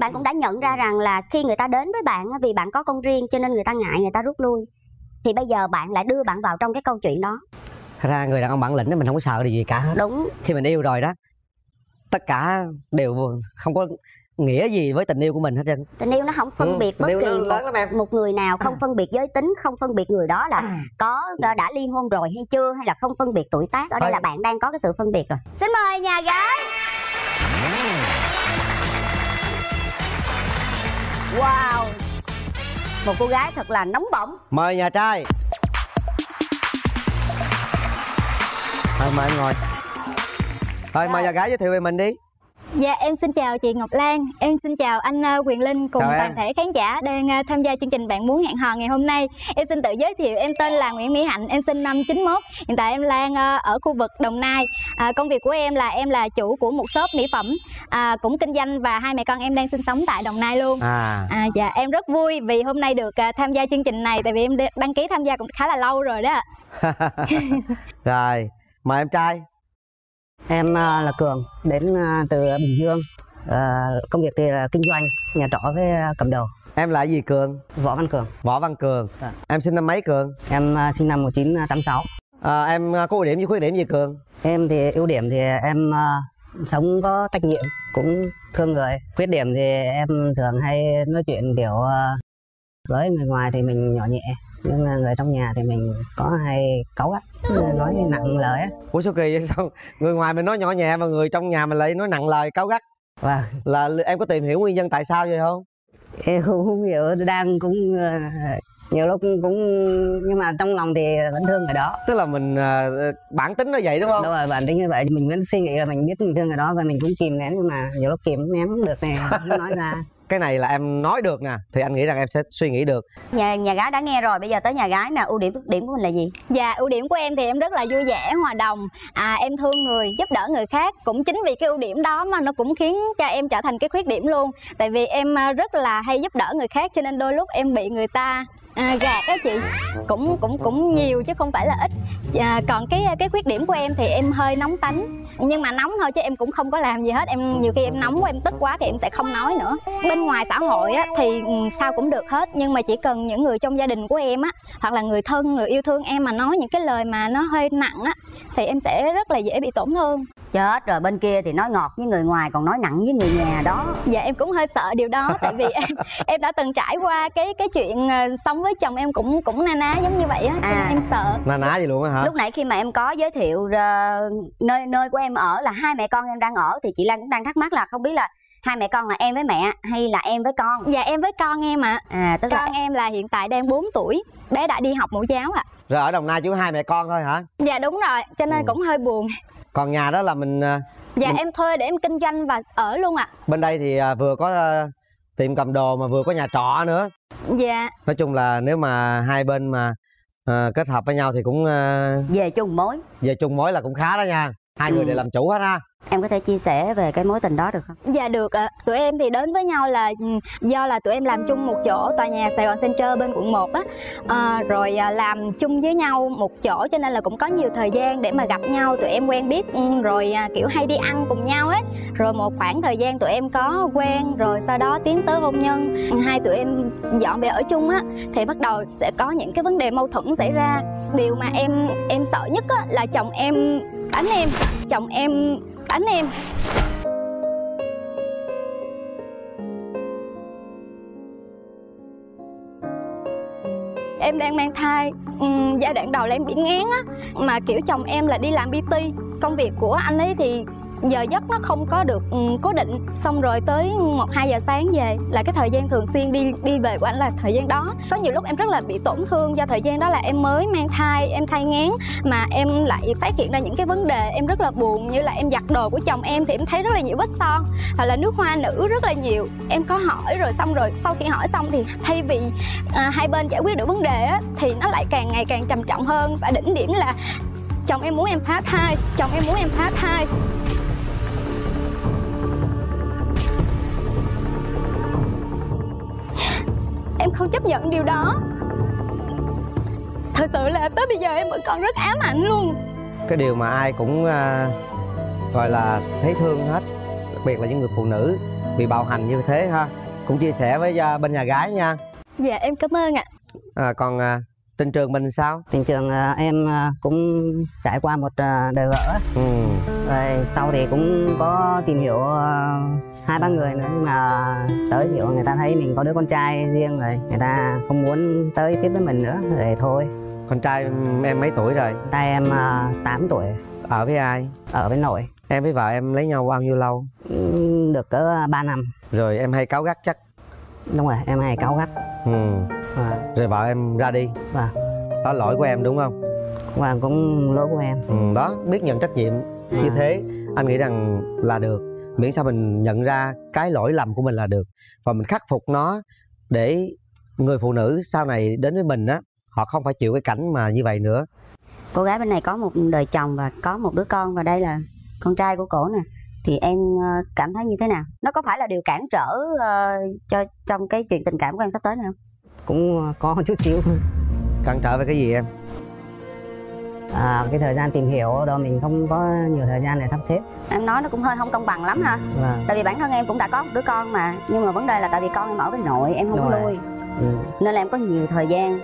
bạn cũng đã nhận ra rằng là khi người ta đến với bạn vì bạn có con riêng cho nên người ta ngại người ta rút lui. Thì bây giờ bạn lại đưa bạn vào trong cái câu chuyện đó. Thật ra người đàn ông bản lĩnh mình không có sợ điều gì cả đúng. Khi mình yêu rồi đó tất cả đều không có nghĩa gì với tình yêu của mình hết trơn. Tình yêu nó không phân Ừ, biệt bất kỳ một, lắm một người nào không phân biệt giới tính không phân biệt người đó là có đã, ly hôn rồi hay chưa hay là không phân biệt tuổi tác. Ở đây Thôi. là bạn đang có cái sự phân biệt rồi. Xin mời nhà gái wow. Một cô gái thật là nóng bỏng. Mời nhà trai. Thôi mời em ngồi. Thôi mời nhà gái giới thiệu về mình đi Dạ em xin chào chị Ngọc Lan, em xin chào anh ờ, Quyền Linh cùng Chào em. toàn thể khán giả đang ờ, tham gia chương trình Bạn muốn hẹn hò ngày hôm nay. Em xin tự giới thiệu em tên là Nguyễn Mỹ Hạnh, em sinh năm 91. Hiện tại em đang ờ, ở khu vực Đồng Nai. À, công việc của em là em là chủ của một shop mỹ phẩm, à, cũng kinh doanh và hai mẹ con em đang sinh sống tại Đồng Nai luôn. à À, dạ em rất vui vì hôm nay được tham gia chương trình này tại vì em đăng ký tham gia cũng khá là lâu rồi đó. ạ. rồi mời em trai Em à, là Cường, đến à, từ Bình Dương. À, công việc thì là kinh doanh, nhà trọ với à, cầm đầu. em là gì cường Võ Văn Cường. võ văn cường Dạ. em sinh năm mấy cường Em à, sinh năm 1986. à, em à, có ưu điểm với khuyết điểm gì cường Em thì ưu điểm thì em à, sống có trách nhiệm, cũng thương người. Khuyết điểm thì em thường hay nói chuyện kiểu à, với người ngoài thì mình nhỏ nhẹ, nhưng mà người trong nhà thì mình có hay cáu gắt, nói nặng lời á. ủa sao kỳ vậy? Sao người ngoài mình nói nhỏ nhẹ mà người trong nhà mình lại nói nặng lời cáu gắt? Và là em có tìm hiểu nguyên nhân tại sao vậy không? Em không, không hiểu đang cũng à, nhiều lúc cũng, nhưng mà trong lòng thì vẫn thương người đó. Tức là mình à, bản tính nó vậy đúng không? Đâu rồi bản tính như vậy mình vẫn suy nghĩ là mình biết mình thương người đó và mình cũng kìm nén nhưng mà nhiều lúc kìm nén không được này không nói ra cái này là em nói được nè thì anh nghĩ rằng em sẽ suy nghĩ được nhà nhà gái đã nghe rồi bây giờ tới nhà gái nè ưu điểm khuyết điểm của mình là gì Dạ, ưu điểm của em thì em rất là vui vẻ, hòa đồng, à, em thương người, giúp đỡ người khác. Cũng chính vì cái ưu điểm đó mà nó cũng khiến cho em trở thành cái khuyết điểm luôn. Tại vì em à, rất là hay giúp đỡ người khác cho nên đôi lúc em bị người ta à, gạt đó chị. Cũng cũng cũng nhiều chứ không phải là ít. À, còn cái cái khuyết điểm của em thì em hơi nóng tánh. Nhưng mà nóng thôi chứ em cũng không có làm gì hết. Em nhiều khi em nóng quá em tức quá thì em sẽ không nói nữa. Bên ngoài xã hội á, thì ừ, sao cũng được hết. Nhưng mà chỉ cần những người trong gia đình của em á hoặc là người thân người yêu thương em mà nói những cái lời mà nó hơi nặng á thì em sẽ rất là dễ bị tổn thương. Chết rồi bên kia thì nói ngọt với người ngoài còn nói nặng với người nhà đó. Dạ em cũng hơi sợ điều đó tại vì em em đã từng trải qua cái cái chuyện ờ, với chồng em cũng cũng na ná giống như vậy á À. em sợ. Na ná gì luôn á hả? Lúc nãy khi mà em có giới thiệu ờ, nơi nơi của em ở là hai mẹ con em đang ở thì chị Lan cũng đang thắc mắc là không biết là hai mẹ con là em với mẹ hay là em với con? Dạ em với con em ạ. À tức là con em là hiện tại đang 4 tuổi bé đã đi học mẫu giáo ạ. Rồi ở đồng nai chỉ có hai mẹ con thôi hả? Dạ đúng rồi cho nên Ừ. cũng hơi buồn. Còn nhà đó là mình à, dạ Mình- em thuê để em kinh doanh và ở luôn ạ. Bên đây thì à, vừa có à, tiệm cầm đồ mà vừa có nhà trọ nữa. Dạ. Nói chung là nếu mà hai bên mà à, kết hợp với nhau thì cũng à, về chung mối. về chung mối là cũng khá đó nha. Hai người Ừ. đều làm chủ hết ha em có thể chia sẻ về cái mối tình đó được không Dạ được ạ. Tụi em thì đến với nhau là ừ, do là tụi em làm chung một chỗ tòa nhà Sài Gòn Center bên quận 1 á. Ờ, à, rồi làm chung với nhau một chỗ cho nên là cũng có nhiều thời gian để mà gặp nhau. Tụi em quen biết ừ, rồi à, kiểu hay đi ăn cùng nhau ấy. Rồi một khoảng thời gian tụi em có quen rồi sau đó tiến tới hôn nhân. Hai tụi em dọn về ở chung á thì bắt đầu sẽ có những cái vấn đề mâu thuẫn xảy ra. Điều mà em em sợ nhất á là chồng em đánh em, chồng em đánh em. Em đang mang thai um, giai đoạn đầu là em bị ngán á mà kiểu chồng em là đi làm PT công việc của anh ấy thì giờ giấc nó không có được um, cố định. Xong rồi tới một hai giờ sáng về là cái thời gian thường xuyên đi đi về của anh là thời gian đó. Có nhiều lúc em rất là bị tổn thương do thời gian đó là em mới mang thai em thai ngán mà em lại phát hiện ra những cái vấn đề em rất là buồn như là em giặt đồ của chồng em thì em thấy rất là nhiều vết son hoặc là nước hoa nữ rất là nhiều. Em có hỏi rồi xong rồi sau khi hỏi xong thì thay vì à, hai bên giải quyết được vấn đề á, thì nó lại càng ngày càng trầm trọng hơn. Và đỉnh điểm là chồng em muốn em phá thai chồng em muốn em phá thai. Không chấp nhận điều đó. Thật sự là tới bây giờ em vẫn còn rất ám ảnh luôn. Cái điều mà ai cũng à, gọi là thấy thương hết đặc biệt là những người phụ nữ bị bạo hành như thế ha. Cũng chia sẻ với à, bên nhà gái nha. Dạ em cảm ơn ạ. À, còn à, tình trường mình sao? Tình trường à, em à, cũng trải qua một à, đời vợ ừ. rồi sau thì cũng có tìm hiểu à, hai ba người nữa nhưng mà tới kiểu người ta thấy mình có đứa con trai riêng rồi người ta không muốn tới tiếp với mình nữa rồi thôi. Con trai em mấy tuổi rồi? Tay em uh, 8 tuổi. Ở với ai? Ở với nội. Em với vợ em lấy nhau bao nhiêu lâu? Ừm, được cỡ 3 năm. Rồi em hay cáu gắt chắc? Đúng rồi em hay cáu gắt. Ừ. và, rồi vợ em ra đi. Và, đó lỗi của em đúng không? Và cũng lỗi của em. Ừ, đó biết nhận trách nhiệm như À. thế anh nghĩ rằng là được miễn sao mình nhận ra cái lỗi lầm của mình là được. Và mình khắc phục nó để người phụ nữ sau này đến với mình á họ không phải chịu cái cảnh mà như vậy nữa. Cô gái bên này có một đời chồng và có một đứa con và đây là con trai của cổ nè. Thì em ờ, cảm thấy như thế nào? Nó có phải là điều cản trở ờ, cho trong cái chuyện tình cảm của em sắp tới này không? Cũng có một chút xíu. Cản trở về cái gì em à, cái thời gian tìm hiểu đó mình không có nhiều thời gian để sắp xếp. Em nói nó cũng hơi không công bằng lắm ha và tại vì bản thân em cũng đã có một đứa con mà nhưng mà vấn đề là tại vì con em ở với nội em không Đúng có nuôi. Ừ, nên là em có nhiều thời gian.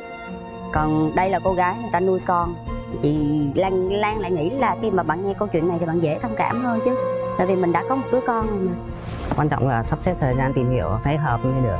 Còn đây là cô gái người ta nuôi con. Chị Lan Lan lại nghĩ là khi mà bạn nghe câu chuyện này thì bạn dễ thông cảm hơn chứ. Tại vì mình đã có một đứa con rồi mà. Quan trọng là sắp xếp thời gian tìm hiểu thấy hợp mới được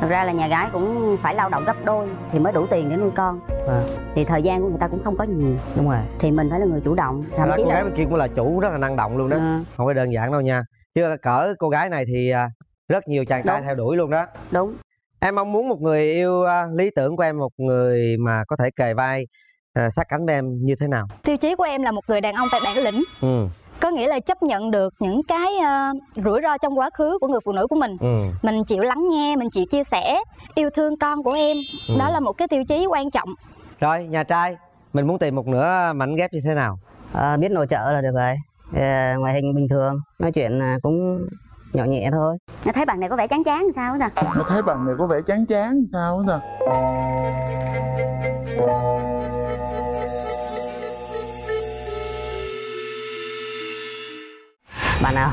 thật ra là nhà gái cũng phải lao động gấp đôi thì mới đủ tiền để nuôi con. Vâng. thì thời gian của người ta cũng không có nhiều. Đúng rồi. Thì mình phải là người chủ động thậm chí cô gái bên kia cũng là chủ rất là năng động luôn đó. Ừ, không phải đơn giản đâu nha. Chứ cỡ cô gái này thì à, rất nhiều chàng trai Đúng. theo đuổi luôn đó. Đúng. Em mong muốn một người yêu à, lý tưởng của em một người mà có thể kề vai à, sát cánh với em như thế nào? Tiêu chí của em là một người đàn ông phải bản lĩnh. Ừ có nghĩa là chấp nhận được những cái ờ, rủi ro trong quá khứ của người phụ nữ của mình. Ừ. Mình chịu lắng nghe mình chịu chia sẻ yêu thương con của em. Ừ. đó là một cái tiêu chí quan trọng. Rồi nhà trai mình muốn tìm một nửa mảnh ghép như thế nào? À, biết nội trợ là được rồi. À, ngoại hình bình thường nói chuyện à, cũng nhỏ nhẹ thôi. Em thấy bạn này có vẻ chán chán sao ta? Nó thấy bạn này có vẻ chán chán sao á bạn nào?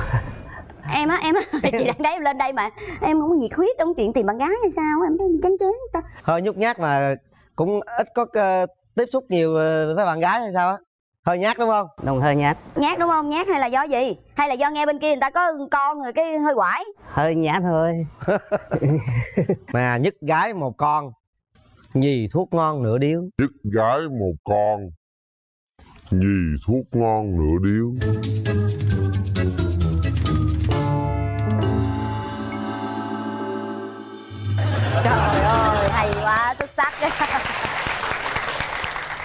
Em á em á. Chị đang đấy em lên đây mà. Em không có nhiệt huyết trong chuyện tìm bạn gái hay sao em thấy chán chán sao? Hơi nhút nhát mà cũng ít có ờ, tiếp xúc nhiều ờ, với bạn gái hay sao á. Hơi nhát đúng không? Đồng hơi nhát. Nhát đúng không? Nhát hay là do gì? Hay là do nghe bên kia người ta có con rồi cái hơi quải? Hơi nhát thôi. Mà nhất gái một con nhì thuốc ngon nửa điếu. Nhất gái một con nhì thuốc ngon nửa điếu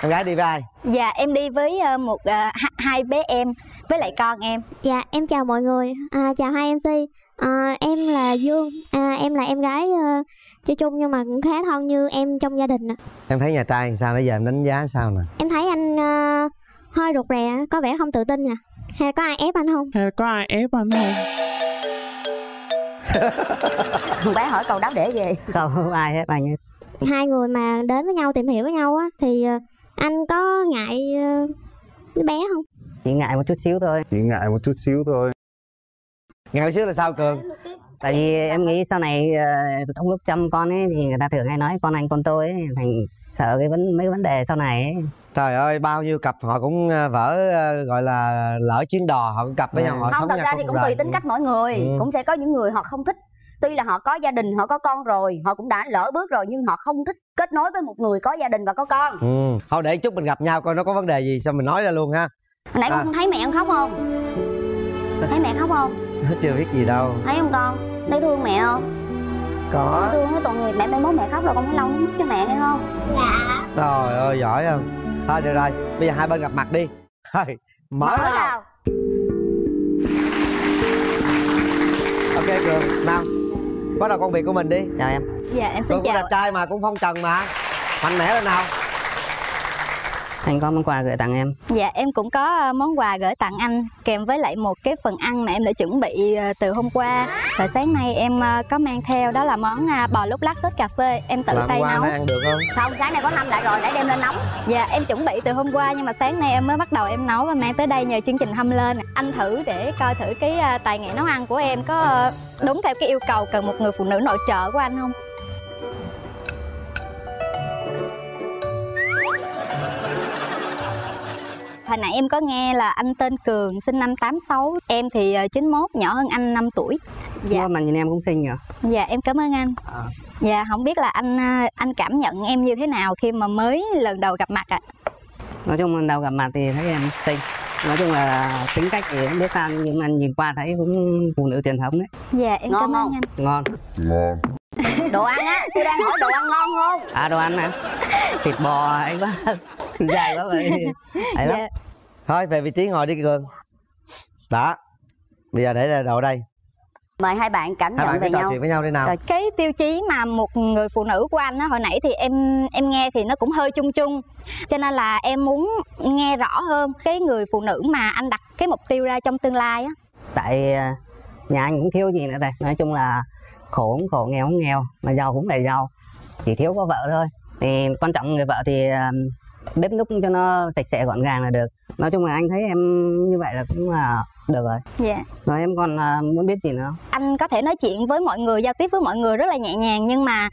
con gái đi với ai? Dạ em đi với ờ, một ờ, hai- bé em với lại con em. Dạ em chào mọi người, à, chào hai MC à, Em là Dương, à, em là em gái uh, chơi chung nhưng mà cũng khá thân như em trong gia đình ạ. em thấy nhà trai sao? Nãy giờ em đánh giá sao nè? Em thấy anh ờ, hơi rụt rè, có vẻ không tự tin nè. Hay có ai ép anh không? Hay là có ai ép anh không? Bé hỏi câu đáp để về. Không ai hết anh ấy. Hai người mà đến với nhau, tìm hiểu với nhau á Thì ờ, anh có ngại ờ, đứa bé không? chỉ ngại một chút xíu thôi Chỉ ngại một chút xíu thôi ngày xưa là sao cường tại vì em nghĩ sau này ờ, trong lúc chăm con ấy thì người ta thường hay nói con anh con tôi ấy, thành sợ cái vấn mấy cái vấn đề sau này ấy. trời ơi bao nhiêu cặp họ cũng vỡ gọi là lỡ chuyến đò họ cũng cặp với Ừ. nhau họ không sống thật nhau ra không thì cũng rời. tùy tính cách mỗi người Ừ. cũng sẽ có những người họ không thích tuy là họ có gia đình họ có con rồi họ cũng đã lỡ bước rồi nhưng họ không thích kết nối với một người có gia đình và có con. Ừ. Thôi để chút mình gặp nhau coi nó có vấn đề gì sao mình nói ra luôn ha. Hồi nãy À. con không thấy mẹ em khóc không? Thấy mẹ khóc không? Nó chưa biết gì đâu. Thấy không con? Thấy thương mẹ không? Có. Thương cái tội nghiệp mẹ mai mốt mẹ khóc rồi con phải lau nước mắt cho mẹ nghe không? Trời ơi giỏi không? Thôi được rồi. Bây giờ hai bên gặp mặt đi. Thôi mở Mở nào nào. Ok cường. Nào bắt đầu công việc của mình đi. Chào em. Dạ em xin cũng chào. đẹp trai mà cũng phong trần mà. Mạnh mẽ lên nào anh có món quà gửi tặng em? Dạ em cũng có ờ, món quà gửi tặng anh kèm với lại một cái phần ăn mà em đã chuẩn bị ờ, từ hôm qua. Và sáng nay em ờ, có mang theo đó là món à, bò lúc lắc sốt cà phê. Em tự làm tay nấu. ăn được không? Không sáng nay có hâm lại rồi để đem lên nóng. Dạ em chuẩn bị từ hôm qua nhưng mà sáng nay em mới bắt đầu em nấu và mang tới đây nhờ chương trình hâm lên. Anh thử để coi thử cái tài nghệ nấu ăn của em có đúng theo cái yêu cầu cần một người phụ nữ nội trợ của anh không Hồi nãy em có nghe là anh tên Cường sinh năm 86 Em thì ờ, 91 nhỏ hơn anh 5 tuổi. Dạ. mà nhìn em cũng xinh nhỉ Dạ em cảm ơn anh. Ờ. Dạ không biết là anh à, anh cảm nhận em như thế nào khi mà mới lần đầu gặp mặt ạ? Nói chung lần đầu gặp mặt thì thấy em xinh. Nói chung là tính cách thì không biết sao nhưng mà nhìn qua thấy cũng phụ nữ truyền thống đấy. Dạ em Ngon cảm ơn anh. Ngon. Ngon đồ ăn á tôi đang hỏi đồ ăn ngon không? À đồ ăn nè thịt bò ấy quá. Dài quá vậy. Ấy lắm. Dạ. thôi về vị trí ngồi đi cường. Đó. Bây giờ để ra đồ đây. Mời hai bạn cảm hai nhận bạn về nhau. chuyện với nhau đi nào. Rồi. cái tiêu chí mà một người phụ nữ của anh á hồi nãy thì em em nghe thì nó cũng hơi chung chung. Cho nên là em muốn nghe rõ hơn cái người phụ nữ mà anh đặt cái mục tiêu ra trong tương lai á. Tại à, nhà anh cũng thiếu gì nữa đây. Nói chung là khổ cũng khổ nghèo cũng nghèo mà giàu cũng phải giàu. Chỉ thiếu có vợ thôi. Thì quan trọng người vợ thì à, bếp núc cho nó sạch sẽ gọn gàng là được. Nói chung là anh thấy em như vậy là cũng là được rồi. Dạ. Rồi em còn à, muốn biết gì nữa không? Anh có thể nói chuyện với mọi người giao tiếp với mọi người rất là nhẹ nhàng nhưng mà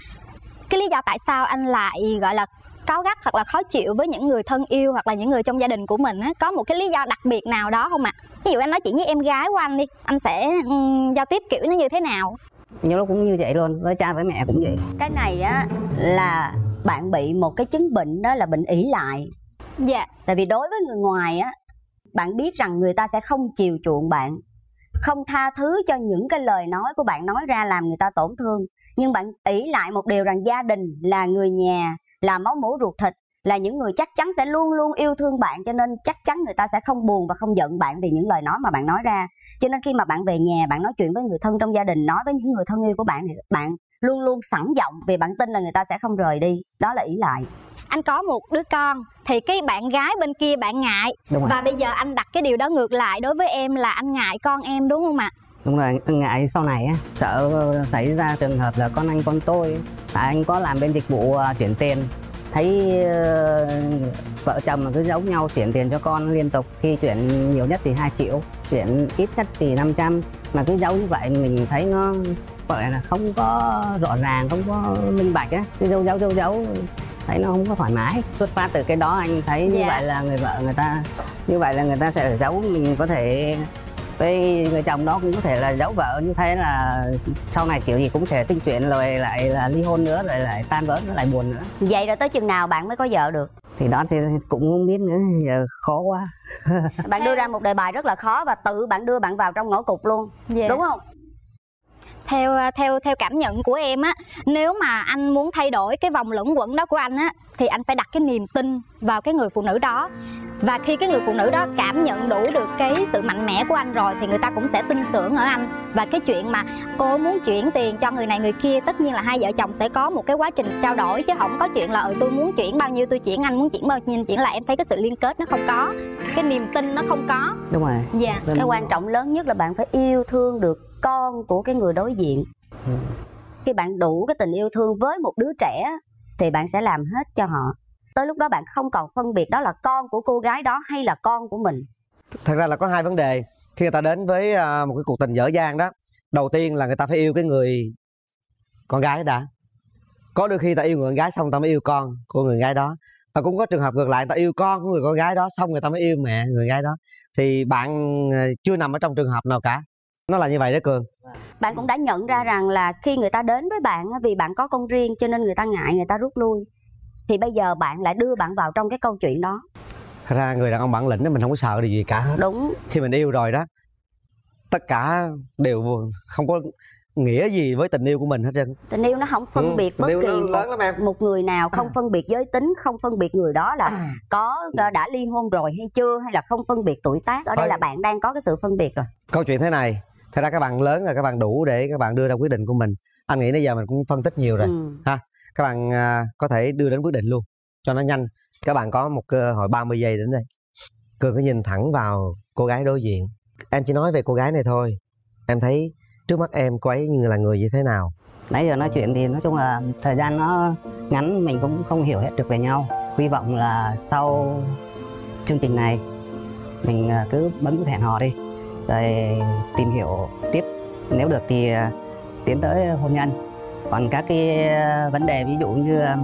cái lý do tại sao anh lại gọi là cáu gắt hoặc là khó chịu với những người thân yêu hoặc là những người trong gia đình của mình á có một cái lý do đặc biệt nào đó không ạ? Ví dụ anh nói chuyện với em gái của anh đi anh sẽ ừm, giao tiếp kiểu nó như thế nào nhiều lúc cũng như vậy luôn với cha với mẹ cũng vậy. Cái này á là bạn bị một cái chứng bệnh đó là bệnh ỷ lại. Dạ. Tại vì đối với người ngoài á bạn biết rằng người ta sẽ không chiều chuộng bạn không tha thứ cho những cái lời nói của bạn nói ra làm người ta tổn thương. Nhưng bạn ỷ lại một điều rằng gia đình là người nhà là máu mủ ruột thịt là những người chắc chắn sẽ luôn luôn yêu thương bạn cho nên chắc chắn người ta sẽ không buồn và không giận bạn vì những lời nói mà bạn nói ra. Cho nên khi mà bạn về nhà bạn nói chuyện với người thân trong gia đình nói với những người thân yêu của bạn thì bạn luôn luôn sẵn giọng vì bạn tin là người ta sẽ không rời đi. Đó là ỷ lại. Anh có một đứa con thì cái bạn gái bên kia bạn ngại. Đúng rồi. Và bây giờ anh đặt cái điều đó ngược lại đối với em là anh ngại con em đúng không ạ? Đúng rồi anh ngại sau này á sợ xảy ra trường hợp là con anh con tôi tại anh có làm bên dịch vụ à, chuyển tiền thấy ờ, vợ chồng cứ giấu nhau chuyển tiền cho con liên tục khi chuyển nhiều nhất thì 2 triệu chuyển ít nhất thì 500 mà cứ giấu như vậy mình thấy nó gọi là không có rõ ràng không có minh bạch á cứ giấu giấu giấu giấu thấy nó không có thoải mái xuất phát từ cái đó anh thấy như Dạ. vậy là người vợ người ta như vậy là người ta sẽ giấu mình có thể với người chồng đó cũng có thể là giấu vợ như thế là sau này kiểu gì cũng sẽ sinh chuyện rồi lại là ly hôn nữa rồi lại tan vỡ nó lại buồn nữa. Vậy rồi tới chừng nào bạn mới có vợ được? Thì đó thì cũng không biết nữa giờ khó quá. Bạn đưa ra một đề bài rất là khó và tự bạn đưa bạn vào trong ngõ cụt luôn. Dạ. đúng không theo theo theo cảm nhận của em á nếu mà anh muốn thay đổi cái vòng luẩn quẩn đó của anh á thì anh phải đặt cái niềm tin vào cái người phụ nữ đó. Và khi cái người phụ nữ đó cảm nhận đủ được cái sự mạnh mẽ của anh rồi thì người ta cũng sẽ tin tưởng ở anh. Và cái chuyện mà cô muốn chuyển tiền cho người này người kia tất nhiên là hai vợ chồng sẽ có một cái quá trình trao đổi chứ không có chuyện là ừ tôi muốn chuyển bao nhiêu tôi chuyển anh muốn chuyển bao nhiêu. Chuyển là em thấy cái sự liên kết nó không có cái niềm tin nó không có. Đúng rồi. Dạ. Cái quan trọng lớn nhất là bạn phải yêu thương được con của cái người đối diện. Ừ. khi bạn đủ cái tình yêu thương với một đứa trẻ thì bạn sẽ làm hết cho họ. Tới lúc đó bạn không còn phân biệt đó là con của cô gái đó hay là con của mình. Thật ra là có hai vấn đề. Khi người ta đến với à, một cái cuộc tình dở dang đó đầu tiên là người ta phải yêu cái người con gái đã. Có đôi khi ta yêu người con gái xong ta mới yêu con của người gái đó. Và cũng có trường hợp ngược lại người ta yêu con của người con gái đó xong người ta mới yêu mẹ người gái đó. Thì bạn à, chưa nằm ở trong trường hợp nào cả nó là như vậy đó cường bạn cũng đã nhận ra rằng là khi người ta đến với bạn vì bạn có con riêng cho nên người ta ngại người ta rút lui thì bây giờ bạn lại đưa bạn vào trong cái câu chuyện đó. Thật ra người đàn ông bản lĩnh đó mình không có sợ điều gì cả. Hết đúng. Khi mình yêu rồi đó tất cả đều không có nghĩa gì với tình yêu của mình hết trơn. Tình yêu nó không phân Ừ, biệt bất kỳ một, lắm một người nào không phân biệt giới tính không phân biệt người đó là có đã, đã ly hôn rồi hay chưa hay là không phân biệt tuổi tác. Ở đây Thôi. là bạn đang có cái sự phân biệt rồi. Câu chuyện thế này thật ra các bạn lớn rồi các bạn đủ để các bạn đưa ra quyết định của mình. Anh nghĩ nãy giờ mình cũng phân tích nhiều rồi ừ. các bạn à, có thể đưa đến quyết định luôn cho nó nhanh. Các bạn có một cơ hội 30 giây đến đây. Cường có nhìn thẳng vào cô gái đối diện. Em chỉ nói về cô gái này thôi. Em thấy trước mắt em cô ấy như là người như thế nào. Nãy giờ nói chuyện thì nói chung là thời gian nó ngắn mình cũng không hiểu hết được về nhau. Hy vọng là sau chương trình này mình à, cứ bấm hẹn hò đi rồi tìm hiểu tiếp. Nếu được thì à, tiến tới hôn nhân. Còn các cái à, vấn đề ví dụ như à,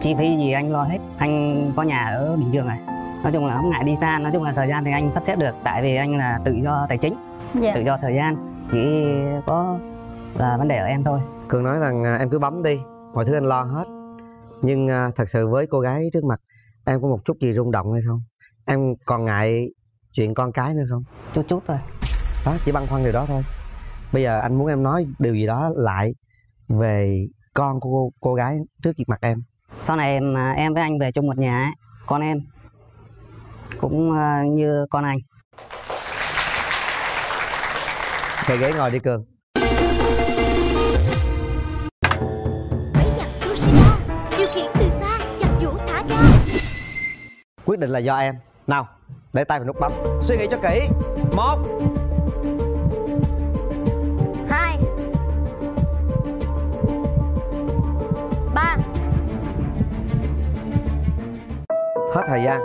chi phí gì anh lo hết. Anh có nhà ở bình dương này. Nói chung là không ngại đi xa nói chung là thời gian thì anh sắp xếp được. Tại vì anh là tự do tài chính dạ. tự do thời gian. Chỉ có là vấn đề ở em thôi. Cường nói rằng em cứ bấm đi mọi thứ anh lo hết. Nhưng thật sự với cô gái trước mặt em có một chút gì rung động hay không? Em còn ngại chuyện con cái nữa không? Chút chút thôi. Đó chỉ băn khoăn điều đó thôi. Bây giờ anh muốn em nói điều gì đó lại về con của cô, cô gái trước mặt em. Sau này mà em với anh về chung một nhà ấy, con em cũng ờ, như con anh. Kề ghế ngồi đi cường. Quyết định là do em. Nào để tay vào nút bấm. Suy nghĩ cho kỹ. Một. Hai. Ba. Hết thời gian.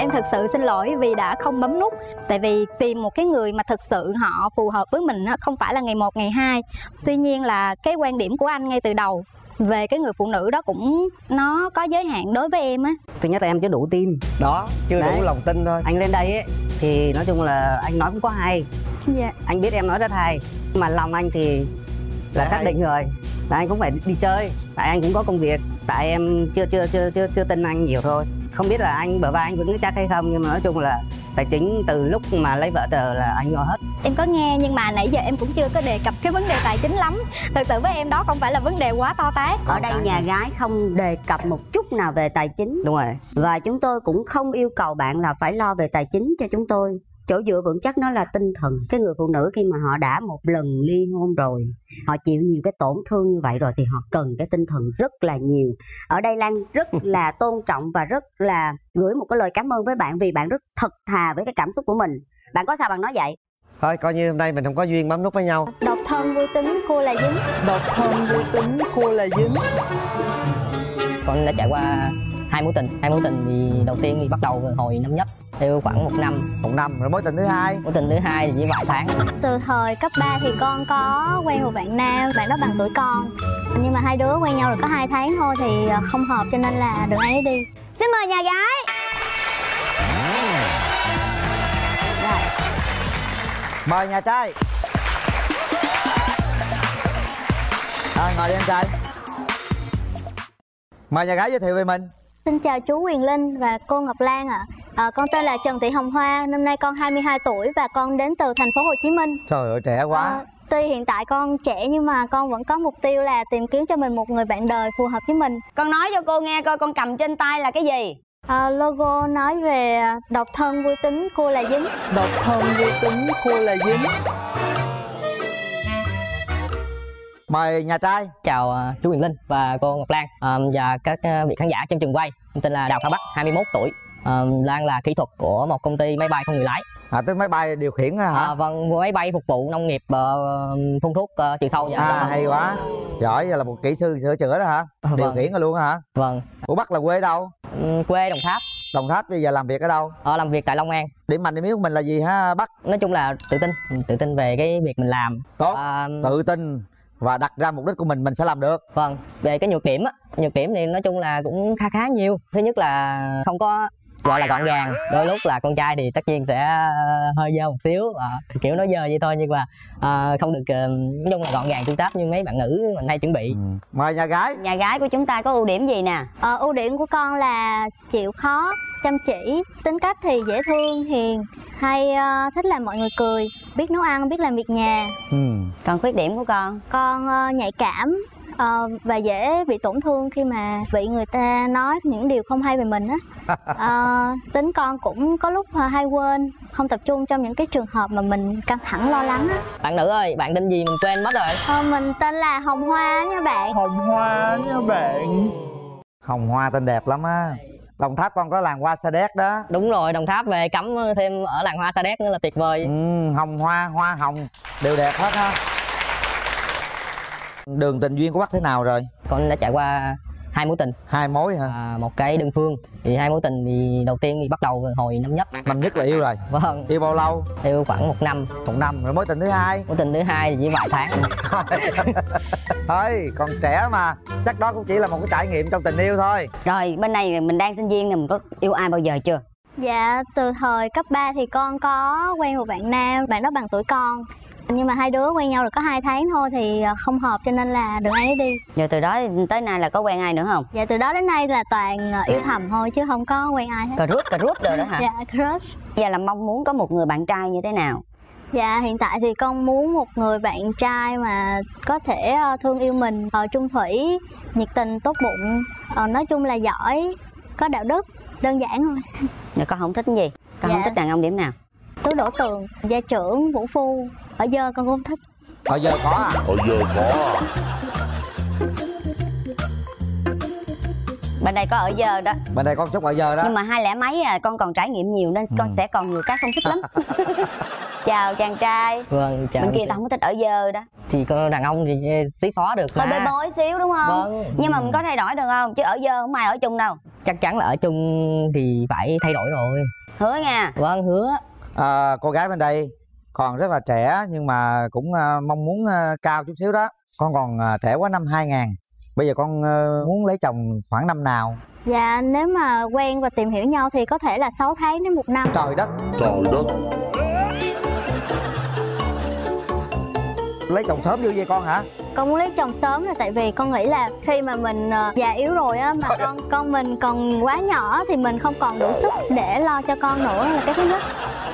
Em thật sự xin lỗi vì đã không bấm nút. Tại vì tìm một cái người mà thật sự họ phù hợp với mình không phải là ngày một ngày hai. Tuy nhiên là cái quan điểm của anh ngay từ đầu về cái người phụ nữ đó cũng nó có giới hạn đối với em á. Thứ nhất là em chưa đủ tin. Đó chưa Đấy. đủ lòng tin thôi. Anh lên đây ấy thì nói chung là anh nói cũng có hay. Dạ. Anh biết em nói rất hay mà lòng anh thì là Sẽ xác hay. định rồi. Là anh cũng phải đi chơi tại anh cũng có công việc tại em chưa chưa chưa chưa chưa tin anh nhiều thôi không biết là anh bờ vai anh vững chắc hay không nhưng mà nói chung là tài chính từ lúc mà lấy vợ tờ là anh lo hết. Em có nghe nhưng mà nãy giờ em cũng chưa có đề cập cái vấn đề tài chính lắm. Thật sự với em đó không phải là vấn đề quá to tát. Ở đây nhà gái không đề cập một chút nào về tài chính. Đúng rồi. Và chúng tôi cũng không yêu cầu bạn là phải lo về tài chính cho chúng tôi chỗ dựa vững chắc nó là tinh thần. Cái người phụ nữ khi mà họ đã một lần ly hôn rồi họ chịu nhiều cái tổn thương như vậy rồi thì họ cần cái tinh thần rất là nhiều. Ở đây lan rất là tôn trọng và rất là gửi một cái lời cảm ơn với bạn vì bạn rất thật thà với cái cảm xúc của mình. Bạn có sao bạn nói vậy? Thôi coi như hôm nay mình không có duyên bấm nút với nhau. Độc thân vui tính cô là dính. Độc thân vui tính cô là dính. Con đã trải qua hai mối tình. Hai mối tình thì đầu tiên thì bắt đầu hồi năm nhất yêu khoảng một năm. Một năm rồi mối tình thứ hai? Mối tình thứ hai thì chỉ vài tháng. Từ thời cấp 3 thì con có quen một bạn nam, bạn đó bằng tuổi con. Nhưng mà hai đứa quen nhau được có 2 tháng thôi thì không hợp cho nên là đừng ai nấy đi. Xin mời nhà gái. Mời nhà trai. À, ngồi đi em trai. Mời nhà gái giới thiệu về mình Xin chào chú Quyền Linh và cô Ngọc Lan ạ. Ờ, Con tên là Trần Thị Hồng Hoa, năm nay con 22 tuổi và con đến từ thành phố Hồ Chí Minh. Trời ơi trẻ quá. Ờ, Tuy hiện tại con trẻ nhưng mà con vẫn có mục tiêu là tìm kiếm cho mình một người bạn đời phù hợp với mình. Con nói cho cô nghe coi con cầm trên tay là cái gì. Ờ, Logo nói về độc thân vui tính cô là dính. Độc thân vui tính cô là dính mời nhà trai. Chào ờ, chú Quyền Linh và cô Ngọc Lan Ờ, và các ờ, vị khán giả trong trường quay. Em tên là Đào Khang Bắc 21 tuổi. Ờ, Lan là kỹ thuật của một công ty máy bay không người lái. À tới máy bay điều khiển hả? À, vâng máy bay phục vụ nông nghiệp ờ, phun thuốc uh, trừ sâu và à vâng. hay quá. Giỏi là một kỹ sư sửa chữa đó hả? Điều vâng. khiển luôn hả? Vâng. Ủa bắc là quê đâu? Ừ, quê Đồng Tháp. Đồng tháp bây giờ làm việc ở đâu? Ờ, làm việc tại Long An. Điểm mạnh điểm yếu của mình là gì ha bắc? Nói chung là tự tin tự tin về cái việc mình làm. Tốt. Ờ, tự tin và đặt ra mục đích của mình mình sẽ làm được. Vâng về cái nhược điểm á, nhược điểm thì nói chung là cũng khá khá nhiều. Thứ nhất là không có gọi là gọn gàng đôi lúc là con trai thì tất nhiên sẽ ờ, hơi dơ một xíu ờ, kiểu nói dơ vậy thôi nhưng mà ờ, không được nói chung là gọn gàng tương tác như mấy bạn nữ mình hay chuẩn bị. Mời nhà gái. Nhà gái của chúng ta có ưu điểm gì nè? Ờ, ưu điểm của con là chịu khó, chăm chỉ, tính cách thì dễ thương, hiền, hay ờ, thích làm mọi người cười, biết nấu ăn, biết làm việc nhà. ừ. còn khuyết điểm của con? Con ờ, nhạy cảm ờ, và dễ bị tổn thương khi mà bị người ta nói những điều không hay về mình á. Ờ, tính con cũng có lúc hay quên, không tập trung trong những cái trường hợp mà mình căng thẳng lo lắng á. bạn nữ ơi bạn tên gì? Mình quên mất rồi. Ờ, mình tên là Hồng Hoa nha bạn. hồng hoa nha bạn. Hồng hoa tên đẹp lắm á. Đồng tháp con có làng hoa sa đéc đó. Đúng rồi đồng tháp về cắm thêm ở làng hoa sa đéc nữa là tuyệt vời. Ừ, hồng hoa hoa hồng. Đều đẹp hết ha đường tình duyên của bác thế nào rồi? Con đã trải qua hai mối tình. Hai mối hả? À, một cái đơn phương thì hai mối tình thì đầu tiên thì bắt đầu hồi năm nhất. Năm nhất là yêu rồi? Vâng. Yêu bao lâu? Yêu khoảng một năm. Một năm. Rồi mối tình thứ hai? Mối tình thứ hai thì chỉ vài tháng. Thôi còn trẻ mà chắc đó cũng chỉ là một cái trải nghiệm trong tình yêu thôi. Rồi bên này mình đang sinh viên nè mình có yêu ai bao giờ chưa? Dạ, từ thời cấp 3 thì con có quen một bạn nam, bạn đó bằng tuổi con nhưng mà hai đứa quen nhau được có hai tháng thôi thì ờ, không hợp cho nên là đường ai đi Rồi từ đó tới nay là có quen ai nữa không? dạ từ đó đến nay là toàn ờ, yêu thầm thôi chứ không có quen ai hết Cà rút, cà rút rồi đó hả? dạ crush Giờ là mong muốn có một người bạn trai như thế nào? dạ hiện tại thì con muốn một người bạn trai mà có thể ờ, thương yêu mình trung thủy nhiệt tình tốt bụng nói chung là giỏi có đạo đức đơn giản thôi Rồi con không thích gì? Con không Dạ. thích đàn ông điểm nào? tú đổ tường gia trưởng vũ phu ở dơ con cũng không thích. Ở giờ có à? Ở giờ có à? Bên đây có ở giờ đó. Bên đây có chút ở giờ đó. Nhưng mà hai lẻ mấy à, con còn trải nghiệm nhiều nên con Ừ. sẽ còn nhiều cái không thích lắm. Chào chàng trai. Vâng chào Bên kia tao không có thích ở giờ đó. Thì con đàn ông thì xí xóa được Hơi mà. bê bối xíu đúng không? Vâng. Nhưng mà mình có thay đổi được không? Chứ ở giờ không ai ở chung đâu. Chắc chắn là ở chung thì phải thay đổi rồi. Hứa nha. Vâng hứa. À, cô gái bên đây còn rất là trẻ nhưng mà cũng à, mong muốn à, cao chút xíu đó. Con còn à, trẻ quá năm 2000 bây giờ con muốn lấy chồng khoảng năm nào? Dạ nếu mà quen và tìm hiểu nhau thì có thể là 6 tháng đến một năm. Trời đất. Trời đất. Lấy chồng sớm như vậy con hả con muốn lấy chồng sớm là tại vì con nghĩ là khi mà mình ờ, già yếu rồi á mà con con mình còn quá nhỏ thì mình không còn đủ sức để lo cho con nữa là cái thứ nhất.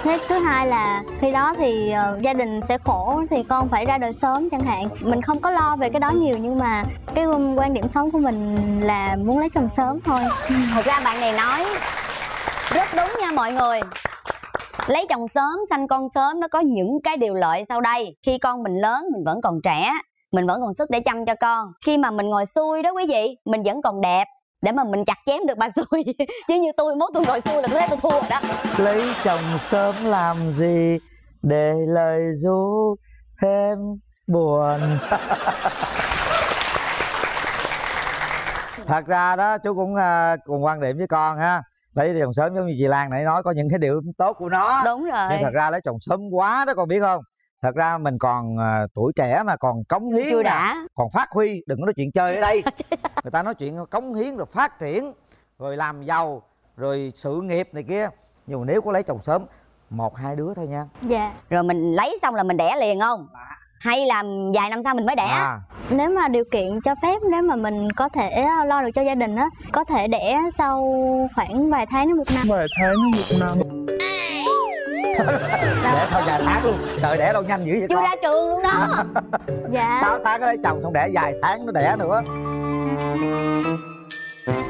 Thế thứ hai là khi đó thì uh, gia đình sẽ khổ thì con phải ra đời sớm chẳng hạn. Mình không có lo về cái đó nhiều nhưng mà cái quan điểm sống của mình là muốn lấy chồng sớm thôi. Thật ra bạn này nói rất đúng nha mọi người. Lấy chồng sớm, sanh con sớm nó có những cái điều lợi sau đây. Khi con mình lớn, mình vẫn còn trẻ mình vẫn còn sức để chăm cho con. Khi mà mình ngồi xuôi đó quý vị Mình vẫn còn đẹp. Để mà mình chặt chém được bà xui chứ như tôi mốt tôi ngồi xuôi là tôi thấy tôi thua rồi đó. Lấy chồng sớm làm gì để lời ru thêm buồn? Thật ra đó chú cũng à, cùng quan điểm với con ha. Lấy chồng sớm giống như chị Lan nãy nói có những cái điều tốt của nó. Đúng rồi. Nhưng thật ra lấy chồng sớm quá đó con biết không thật ra mình còn à, tuổi trẻ mà còn cống hiến chưa đã. Còn phát huy đừng có nói chuyện chơi ở đây. Người ta nói chuyện cống hiến rồi phát triển rồi làm giàu rồi sự nghiệp này kia. Nhưng mà nếu có lấy chồng sớm một hai đứa thôi nha. Dạ. Rồi mình lấy xong là mình đẻ liền không? Hay là vài năm sau mình mới đẻ? À. Nếu mà điều kiện cho phép nếu mà mình có thể lo được cho gia đình á có thể đẻ sau khoảng vài tháng đến một năm. Vài tháng đến một năm đẻ sau vài tháng luôn. Trời đẻ đâu nhanh dữ vậy chưa con. ra trường luôn đó. Dạ. Sáu tháng lấy chồng xong đẻ vài tháng nó đẻ nữa.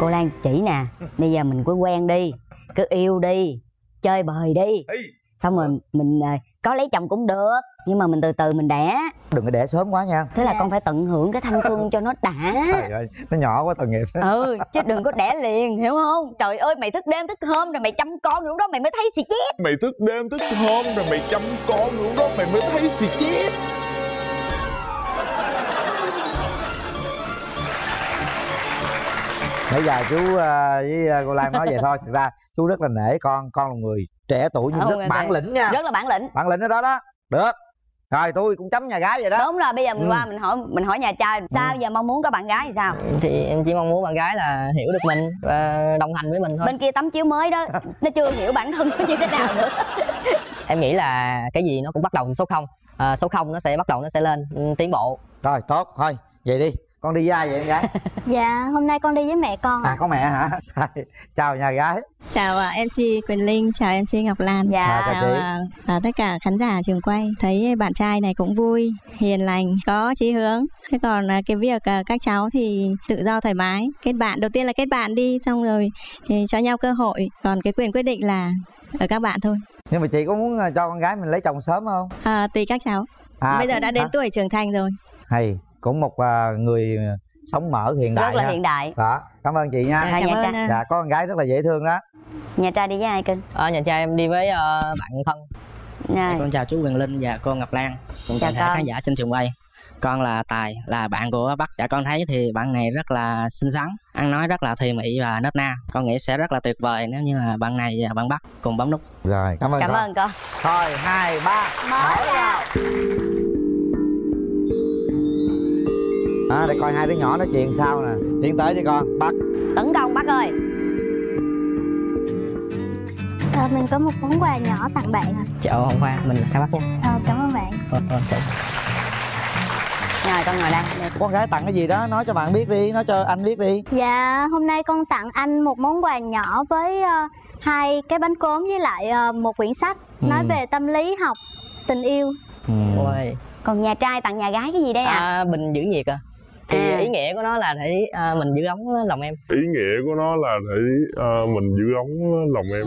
Cô lan chỉ nè bây giờ mình cứ quen đi cứ yêu đi chơi bời đi. Xong rồi mình à, có lấy chồng cũng được nhưng mà mình từ từ mình đẻ. Đừng có đẻ sớm quá nha. Thế là con phải tận hưởng cái thanh xuân cho nó đã. Trời ơi nó nhỏ quá tội nghiệp. Ừ chứ đừng có đẻ liền hiểu không? Trời ơi mày thức đêm thức hôm rồi mày chăm con lúc đó mày mới thấy xì chết Mày thức đêm thức hôm rồi mày chăm con luôn đó Mày mới thấy xì chết nãy giờ chú à, với à, cô Lan nói vậy thôi. Thực ra chú rất là nể con con là người trẻ tuổi nhưng Ừ, rất bản lĩnh nha. Rất là bản lĩnh. Bản lĩnh ở đó đó. Được. Rồi tôi cũng chấm nhà gái vậy đó. Đúng rồi bây giờ mình Ừ. qua mình hỏi mình hỏi nhà trai sao giờ mong muốn có bạn gái thì sao? Thì em chỉ mong muốn bạn gái là hiểu được mình và đồng hành với mình thôi. Bên kia tấm chiếu mới đó nó chưa hiểu bản thân nó như thế nào nữa. Em nghĩ là cái gì nó cũng bắt đầu từ số 0 à, số 0 nó sẽ bắt đầu nó sẽ lên ừ, tiến bộ. Rồi tốt. Thôi vậy đi con đi với ai vậy em gái dạ hôm nay con đi với mẹ con à có mẹ hả chào nhà gái Chào à, MC Quyền Linh, chào MC Ngọc Lan. Dạ. À, chào à, à, tất cả khán giả trường quay. Thấy bạn trai này cũng vui, hiền lành, có chí hướng. Thế còn à, cái việc à, các cháu thì tự do thoải mái. Kết bạn, đầu tiên là kết bạn đi, xong rồi thì cho nhau cơ hội. Còn cái quyền quyết định là ở các bạn thôi. nhưng mà chị có muốn cho con gái mình lấy chồng sớm không À, tùy các cháu. à, Bây giờ đã đến hả? tuổi trưởng thành rồi. hay cũng một à, người sống mở hiện đại rất là ha. hiện đại. Đó cảm ơn chị nha. Dạ, Cảm ơn anh. dạ có con gái rất là dễ thương đó. Nhà trai đi với ai cưng? Ở nhà trai em đi với ờ, bạn thân. Rồi. con chào chú Quyền Linh và cô Ngọc Lan. Cùng Chào toàn thể con. khán giả trên trường quay. Con là Tài là bạn của Bắc. Dạ con thấy thì bạn này rất là xinh xắn ăn nói rất là thùy mị và nết na. Con nghĩ sẽ rất là tuyệt vời nếu như là bạn này và bạn Bắc cùng bấm nút. Rồi cảm ơn cảm con. ơn con. Thôi hai ba. Mở vào à, để coi hai đứa nhỏ nói chuyện sao nè. Tiến tới đi con. Bắt. Tấn công bác ơi. Ờ, mình có một món quà nhỏ tặng bạn ạ. Chào Hồng Hoa mình là Thái Bắc nha. Ờ, cảm ơn bạn. Thôi, thôi, chào. rồi con ngồi đây. Con gái tặng cái gì đó nói cho bạn biết đi nói cho anh biết đi. Dạ, hôm nay con tặng anh một món quà nhỏ với ờ, hai cái bánh cốm với lại ờ, một quyển sách nói Ừ. về tâm lý học, tình yêu. Ôi. còn nhà trai tặng nhà gái cái gì đây ạ? À, bình giữ nhiệt à thì À. ý nghĩa của nó là để à, mình giữ ấm lòng em. Ý nghĩa của nó là để ờ, mình giữ ống lòng em.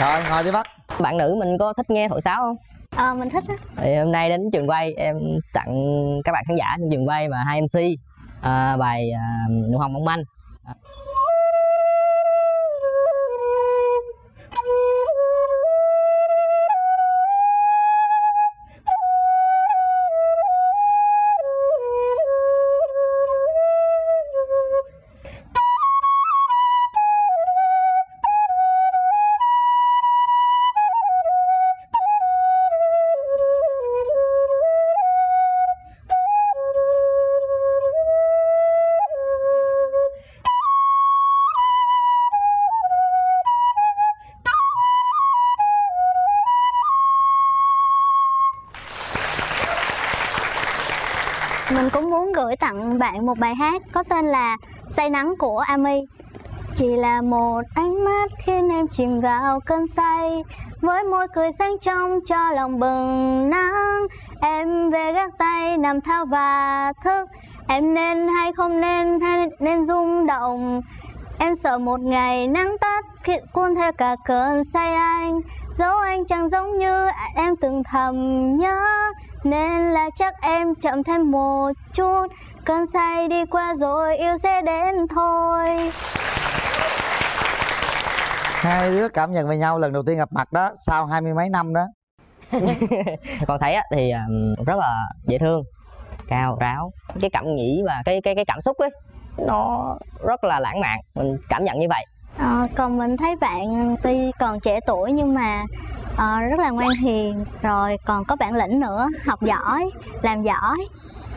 Rồi ngồi đi bắt bạn nữ mình có thích nghe thổi sáo không? Ờ, mình thích á. thì hôm nay đến trường quay em tặng các bạn khán giả trên trường quay và hai mc à, bài à, nụ hồng mong manh tặng bạn một bài hát có tên là Say nắng của Ami. Chỉ là một ánh mắt khiến em chìm vào cơn say. Với môi cười sáng trong cho lòng bừng nắng, Em về gác tay nằm thao và thức. Em nên hay không nên, hay nên rung động. Em sợ một ngày nắng tắt, khi cuốn theo cả cơn say anh. Dẫu anh chẳng giống như em từng thầm nhớ. Nên là chắc em chậm thêm một chút. Cơn say đi qua rồi yêu sẽ đến thôi. Hai đứa cảm nhận về nhau lần đầu tiên gặp mặt đó sau hai mươi mấy năm đó. Con thấy á, thì um, rất là dễ thương cao ráo. Cái cảm nghĩ và cái cái cái cảm xúc ấy nó rất là lãng mạn. Mình cảm nhận như vậy. Ờ, còn mình thấy bạn tuy còn trẻ tuổi nhưng mà ờ, rất là ngoan hiền rồi còn có bản lĩnh nữa học giỏi làm giỏi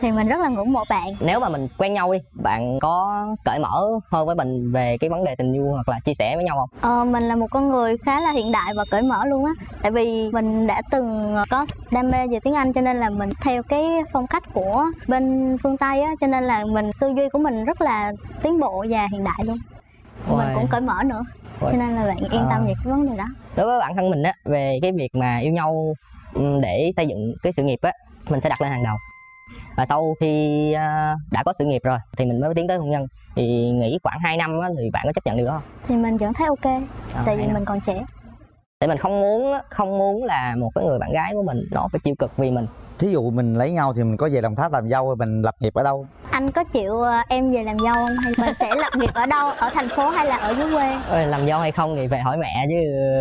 thì mình rất là ngưỡng mộ bạn nếu mà mình quen nhau đi bạn có cởi mở hơn với mình về cái vấn đề tình yêu hoặc là chia sẻ với nhau không Ờ, mình là một con người khá là hiện đại và cởi mở luôn á tại vì mình đã từng có đam mê về tiếng Anh cho nên là mình theo cái phong cách của bên phương Tây á cho nên là mình tư duy của mình rất là tiến bộ và hiện đại luôn mình Ôi. cũng cởi mở nữa Ôi. cho nên là bạn yên tâm Ờ. về cái vấn đề đó đối với bản thân mình á về cái việc mà yêu nhau để xây dựng cái sự nghiệp á mình sẽ đặt lên hàng đầu. Và sau khi à, đã có sự nghiệp rồi thì mình mới tiến tới hôn nhân. Thì nghĩ khoảng 2 năm á, thì bạn có chấp nhận điều đó không? Thì mình vẫn thấy ok Ờ, tại vì đó. mình còn trẻ. Để mình không muốn không muốn là một cái người bạn gái của mình nó phải chịu cực vì mình thí dụ mình lấy nhau thì mình có về đồng tháp làm dâu mình lập nghiệp ở đâu? Anh có chịu ờ, em về làm dâu không? Hay mình sẽ lập nghiệp ở đâu? Ở thành phố hay là ở dưới quê? Ôi, làm dâu hay không thì về hỏi mẹ chứ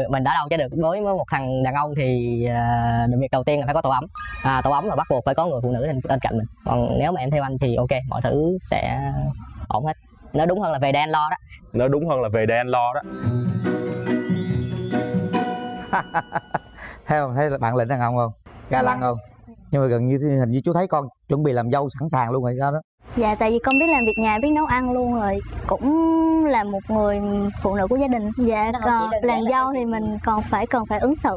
mình đã đâu cho được. Đối với một thằng đàn ông thì à, việc đầu tiên là phải có tổ ấm. À, tổ ấm là bắt buộc phải có người phụ nữ bên, bên cạnh mình. Còn nếu mà em theo anh thì ok mọi thứ sẽ ổn hết. Nó đúng hơn là về đen lo đó. Nó đúng hơn là về anh lo đó. Theo thấy là bạn lĩnh đàn ông không? Ga lăng không nhưng mà gần như thì hình như chú thấy con chuẩn bị làm dâu sẵn sàng luôn hay sao đó. Dạ tại vì con biết làm việc nhà biết nấu ăn luôn rồi. Cũng là một người phụ nữ của gia đình. Dạ Không, còn chỉ đơn làm là dâu thì mình còn phải cần phải ứng xử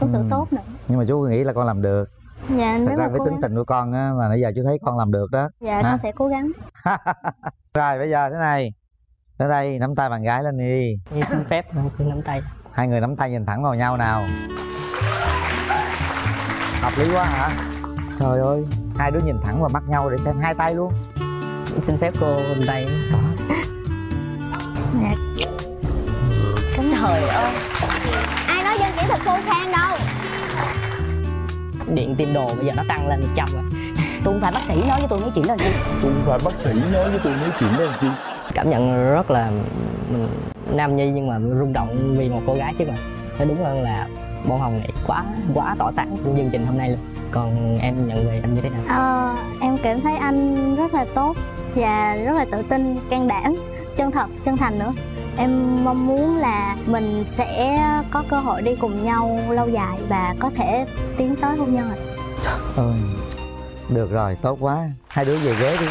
ứng xử Ừ. tốt nữa. Nhưng mà chú nghĩ là con làm được. Dạ thật nếu ra với tính gắng. tình của con á mà nãy giờ chú thấy con làm được đó. Dạ Ha. con sẽ cố gắng. Rồi bây giờ thế này. Tới đây nắm tay bạn gái lên đi. Xin phép cứ nắm tay. Hai người nắm tay nhìn thẳng vào nhau nào hợp lý quá hả? Trời ơi hai đứa nhìn thẳng vào mắt nhau để xem hai tay luôn. Xin phép cô nắm tay dạ. Trời ơi. Ai nói dân kỹ thuật khô khan đâu? Điện tim đồ bây giờ nó tăng lên 100 rồi. Tôi không phải bác sĩ nói với tôi nói chuyện đó chi tôi không phải bác sĩ nói với tôi nói chuyện đó chi cảm nhận rất là mình nam nhi nhưng mà rung động vì một cô gái chứ mà. Nó đúng hơn là bông hồng này quá quá tỏ sáng của chương trình hôm nay luôn còn em nhận về anh như thế nào Ờ, em cảm thấy anh rất là tốt và rất là tự tin, can đảm, chân thật, chân thành nữa. Em mong muốn là mình sẽ có cơ hội đi cùng nhau lâu dài và có thể tiến tới hôn nhân ạ. Ôi, được rồi tốt quá hai đứa về ghế đi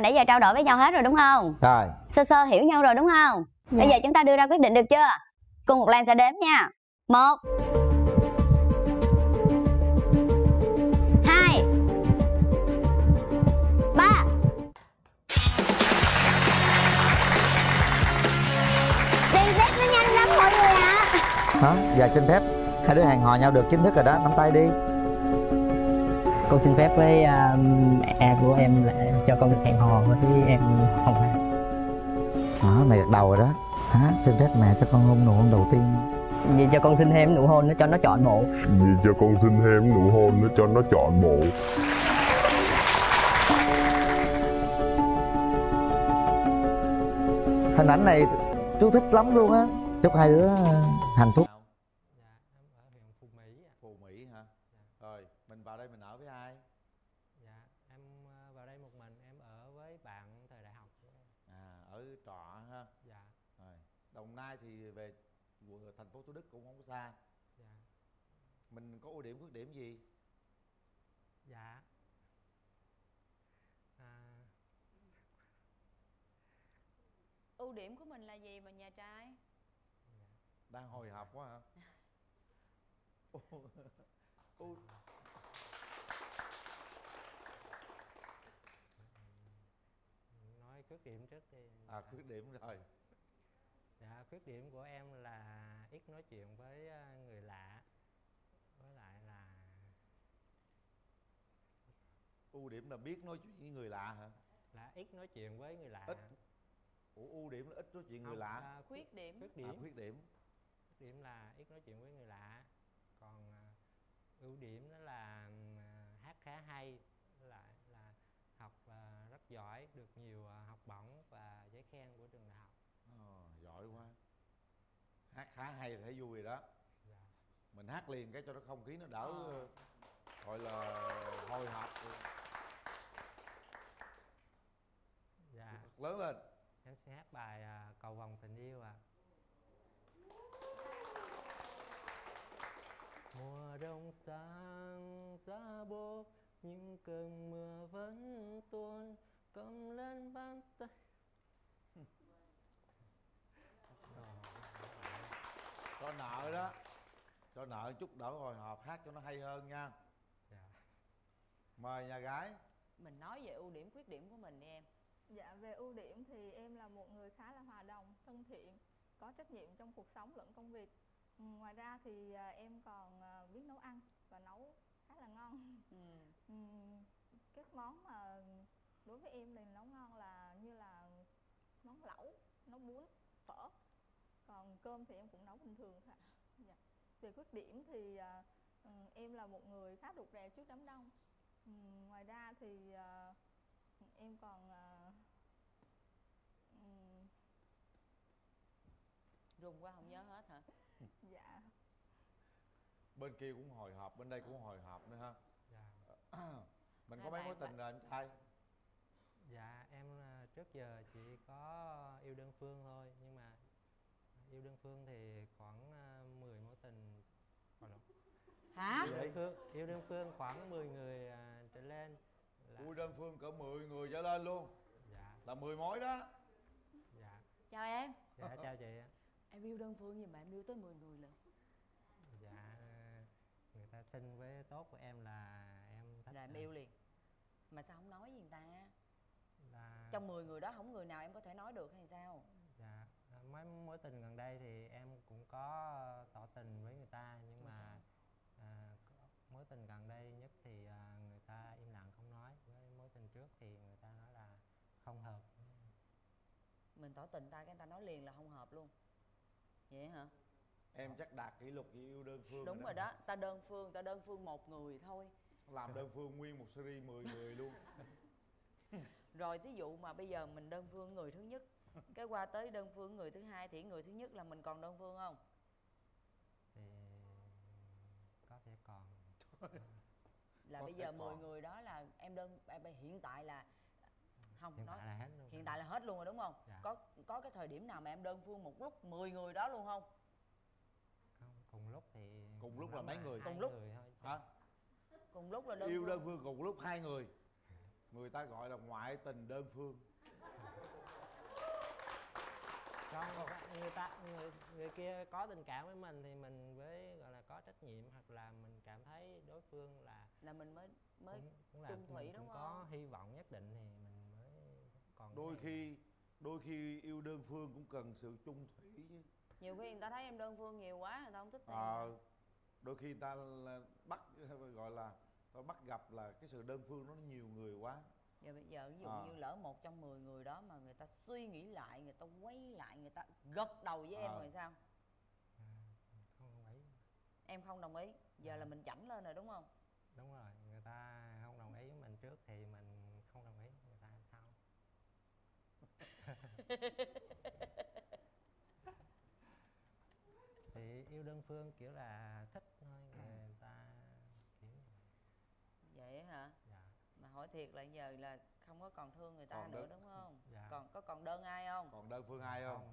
rồi nãy giờ trao đổi với nhau hết rồi đúng không? Rồi. Sơ sơ hiểu nhau rồi đúng không? Bây giờ chúng ta đưa ra quyết định được chưa? Cùng một lan sẽ đếm nha. Một. Hai. Ba. Xem xét nó nhanh lắm mọi người ạ. Hả? Giờ xin phép hai đứa hẹn hò nhau được chính thức rồi đó. Nắm tay đi con xin phép với um, e của em là cho con được hẹn hò với em hồng hoa đó mày gật đầu rồi đó. Hả? Xin phép mẹ cho con hôn nụ hôn đầu tiên. Vì cho con xin thêm nụ hôn nó cho nó chọn bộ. Vì cho con xin thêm nụ hôn nữa cho nó chọn bộ. Hình ảnh này chú thích lắm luôn á. Chúc hai đứa hạnh phúc Phù Mỹ hả? Rồi, mình vào đây mình ở với ai? Dạ, em ờ, vào đây một mình, em ở với bạn thời đại học. À, ở trọ ha? Dạ. Rồi, Đồng Nai thì về quận- thành phố Thủ Đức cũng không có xa. Dạ. Mình có ưu điểm khuyết điểm gì? Dạ. À, ưu điểm của mình là gì mà nhà trai Đang hồi hộp quá hả? Ưu- ưu- nói khuyết điểm trước đi. À, khuyết điểm rồi. Dạ, khuyết điểm của em là ít nói chuyện với ờ, người lạ. Với lại là Ưu điểm là biết nói chuyện với người lạ hả? là ít nói chuyện với người lạ. Ít. Ủa, ưu điểm là ít nói chuyện người Không, lạ. à, khuyết điểm Khuyết À, điểm. khuyết điểm. Khuyết điểm là ít nói chuyện với người lạ. Còn à, ưu điểm đó là à, hát khá hay, lại là học à, rất giỏi, được nhiều à, học bổng và giấy khen của trường đại học. Ờ, giỏi quá. Hát khá hay thấy vui rồi đó. Dạ. Mình hát liền cái cho nó không khí nó đỡ ờ, gọi là hồi hộp. Dạ. Lớn lên. Em sẽ hát bài à, Cầu vòng tình yêu ạ. Mùa đông sáng giá buốt nhưng cơn mưa vẫn tuôn cầm lên bàn tay. Cho nợ đó. Cho nợ chút đỡ hồi hộp hát cho nó hay hơn nha. Dạ. Mời nhà gái. mình nói về ưu điểm khuyết điểm của mình đi em Dạ về ưu điểm thì em là một người khá là hòa đồng, thân thiện, có trách nhiệm trong cuộc sống lẫn công việc. Ừ, Ngoài ra thì à, em còn à, biết nấu ăn và nấu khá là ngon. Ừ, Các món mà đối với em thì nấu ngon là như là món lẩu, nấu bún, phở. Còn cơm thì em cũng nấu bình thường thôi. ạ. Dạ. Về khuyết điểm thì à, ừ, em là một người khá rụt rè trước đám đông. Ừ, Ngoài ra thì à, em còn à, ừm, rùng quá không nhớ hết hả dạ Bên kia cũng hồi hộp, bên đây cũng hồi hộp nữa ha. Dạ. Mình Hai có mấy mối tình rồi anh trai? Dạ em à, trước giờ chỉ có yêu đơn phương thôi nhưng mà yêu đơn phương thì khoảng à, 10 mối tình Còn đâu. Hả? Yêu đơn phương, yêu đơn phương khoảng 10 người à, trở lên là Ui đơn phương cỡ 10 người trở lên luôn. Dạ. Là 10 mối đó. Dạ. chào em Dạ chào chị em yêu đơn phương nhưng mà em yêu tới 10 người lận Dạ người ta xin với tốt của em là em thích là em à, yêu liền mà sao không nói gì người ta là trong 10 người đó không người nào em có thể nói được hay sao à, mấy mối tình gần đây thì em cũng có ờ, tỏ tình với người ta nhưng mà à, mối tình gần đây nhất thì à, người ta im lặng không nói. Với mối tình trước thì người ta nói là mình tỏ tình ta cái người ta nói liền là không hợp luôn. Vậy hả? Em chắc đạt kỷ lục gì yêu đơn phương đúng rồi đó. ta đơn phương ta đơn phương một người thôi. Làm đơn phương nguyên một series 10 người luôn. Rồi thí dụ mà bây giờ mình đơn phương người thứ nhất cái qua tới đơn phương người thứ hai thì người thứ nhất là mình còn đơn phương không? Thì có thể còn. Là Có bây giờ 10 còn. người đó là em đơn em hiện tại là không Hiện nói tại là hết luôn. hiện tại là hết luôn rồi đúng không? Dạ. có có cái thời điểm nào mà em đơn phương một lúc 10 người đó luôn không? Không cùng lúc thì cùng lúc là mấy người? Cùng lúc. người thôi. Hả? Cùng lúc là đơn yêu phương. đơn phương cùng lúc hai người. Người ta gọi là ngoại tình đơn phương không người ta người người kia có tình cảm với mình thì mình với gọi là có trách nhiệm hoặc là mình cảm thấy đối phương là là mình mới mới cũng, cũng là chung thủy cũng đúng có không? hy vọng nhất định thì mình mới còn đôi khi đôi khi yêu đơn phương cũng cần sự chung thủy chứ. Nhiều khi người ta thấy em đơn phương nhiều quá người ta không thích em. Ờ, đôi khi người ta là bắt gọi là ta bắt gặp là cái sự đơn phương nó nhiều người quá giờ bây giờ ví dụ Ờ. như lỡ một trong 10 người đó mà người ta suy nghĩ lại người ta quay lại người ta gật đầu với em Ờ. rồi sao? Không ấy em không đồng ý. Giờ là mình chảnh lên rồi đúng không? Đúng rồi người ta không đồng ý với mình trước thì mình không đồng ý người ta sau thì yêu đơn phương kiểu là thích thôi người ta kiểu vậy hả hỏi thiệt là giờ là không có còn thương người ta Còn nữa đơn- đúng không? Dạ. còn có còn đơn ai không? Còn đơn phương ai không?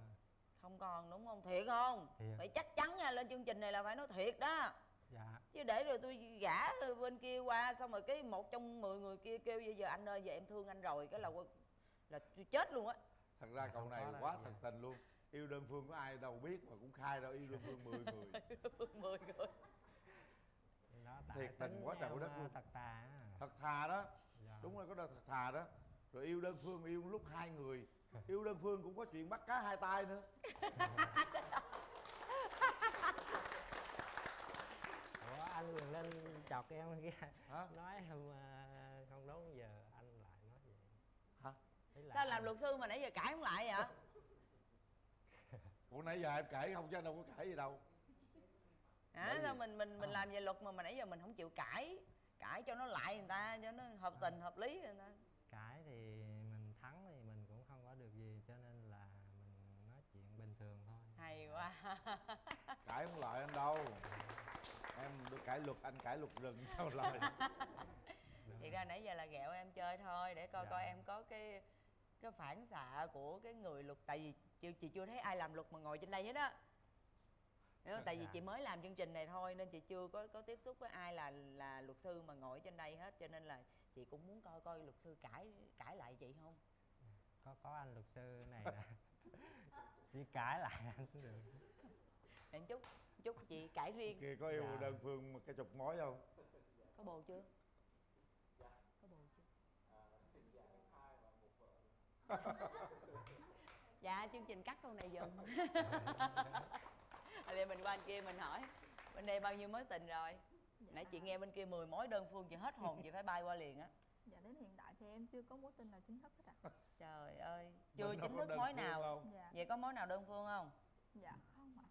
Không còn đúng không? Thiệt không? Thiệt. phải chắc chắn nha lên chương trình này là phải nói thiệt đó. Dạ. Chứ để rồi tôi gả bên kia qua xong rồi cái một trong 10 người kia kêu bây giờ anh ơi giờ em thương anh rồi cái là là tôi chết luôn á. Thật ra cậu này quá dạ. thật tình luôn. Yêu đơn phương có ai đâu biết mà cũng khai đâu yêu đơn phương 10 người. 10 người. Đó tại thiệt tình quá trời đất à, luôn. thật á. thật thà đó. Dạ. Đúng rồi có đâu thật thà đó. Rồi yêu đơn phương yêu lúc hai người. Yêu đơn phương cũng có chuyện bắt cá hai tay nữa. Ủa anh liền lên chọc em kia. Hả? nói em à, không đúng giờ anh lại nói vậy. Hả? Là sao làm luật sư mà nãy giờ cãi không lại vậy? Ủa nãy giờ em kể không chứ anh đâu có kể gì đâu. Hả? Sao mình mình mình làm về luật mà mà nãy giờ mình không chịu cãi cãi cho nó lại người ta cho nó hợp tình hợp lý người ta. Cãi thì mình thắng thì mình cũng không có được gì cho nên là mình nói chuyện bình thường thôi. Hay quá. Cãi không lại anh đâu. Em được cãi luật anh cãi luật rừng sao lại? Thì ra nãy giờ là ghẹo em chơi thôi để coi Dạ. coi em có cái cái phản xạ của cái người luật tại vì chị, chị chưa thấy ai làm luật mà ngồi trên đây hết á Không? tại vì Dạ. chị mới làm chương trình này thôi nên chị chưa có có tiếp xúc với ai là là luật sư mà ngồi trên đây hết. Cho nên là chị cũng muốn coi coi luật sư cãi cãi lại chị không? Có có anh luật sư này nè chỉ cãi lại anh cũng được. Em chúc chúc chị cãi riêng. Kia có yêu Dạ. đơn phương mà cái chục mối không có bồ chưa? Có bồ chưa? Dạ chương trình cắt câu này giùm bây mình qua bên kia mình hỏi bên đây bao nhiêu mối tình rồi? Nãy chị nghe bên kia 10 mối đơn phương chị hết hồn chị phải bay qua liền á. Dạ đến hiện tại thì em chưa có mối tình nào chính thức hết ạ. Trời ơi chưa đó chính thức mối nào. không? Dạ. vậy có mối nào đơn phương không? Dạ không ạ.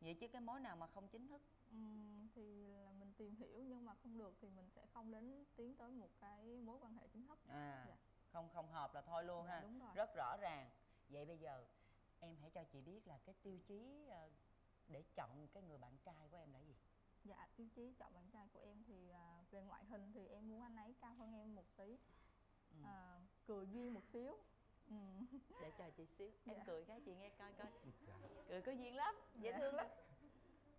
Vậy chứ cái mối nào mà không chính thức? Ừm, thì là mình tìm hiểu nhưng mà không được thì mình sẽ không đến tiến tới một cái mối quan hệ chính thức. À Dạ. không không hợp là thôi luôn Dạ, ha. đúng rồi. rất rõ ràng. Vậy bây giờ em hãy cho chị biết là cái tiêu chí ờ, để chọn cái người bạn trai của em là gì? Dạ tiêu chí chọn bạn trai của em thì à, về ngoại hình thì em muốn anh ấy cao hơn em một tí. Ừ. à, cười duyên một xíu. Ừm. để chờ chị xíu. Em Dạ. cười cái chị nghe coi coi. Cười có duyên lắm dễ thương lắm.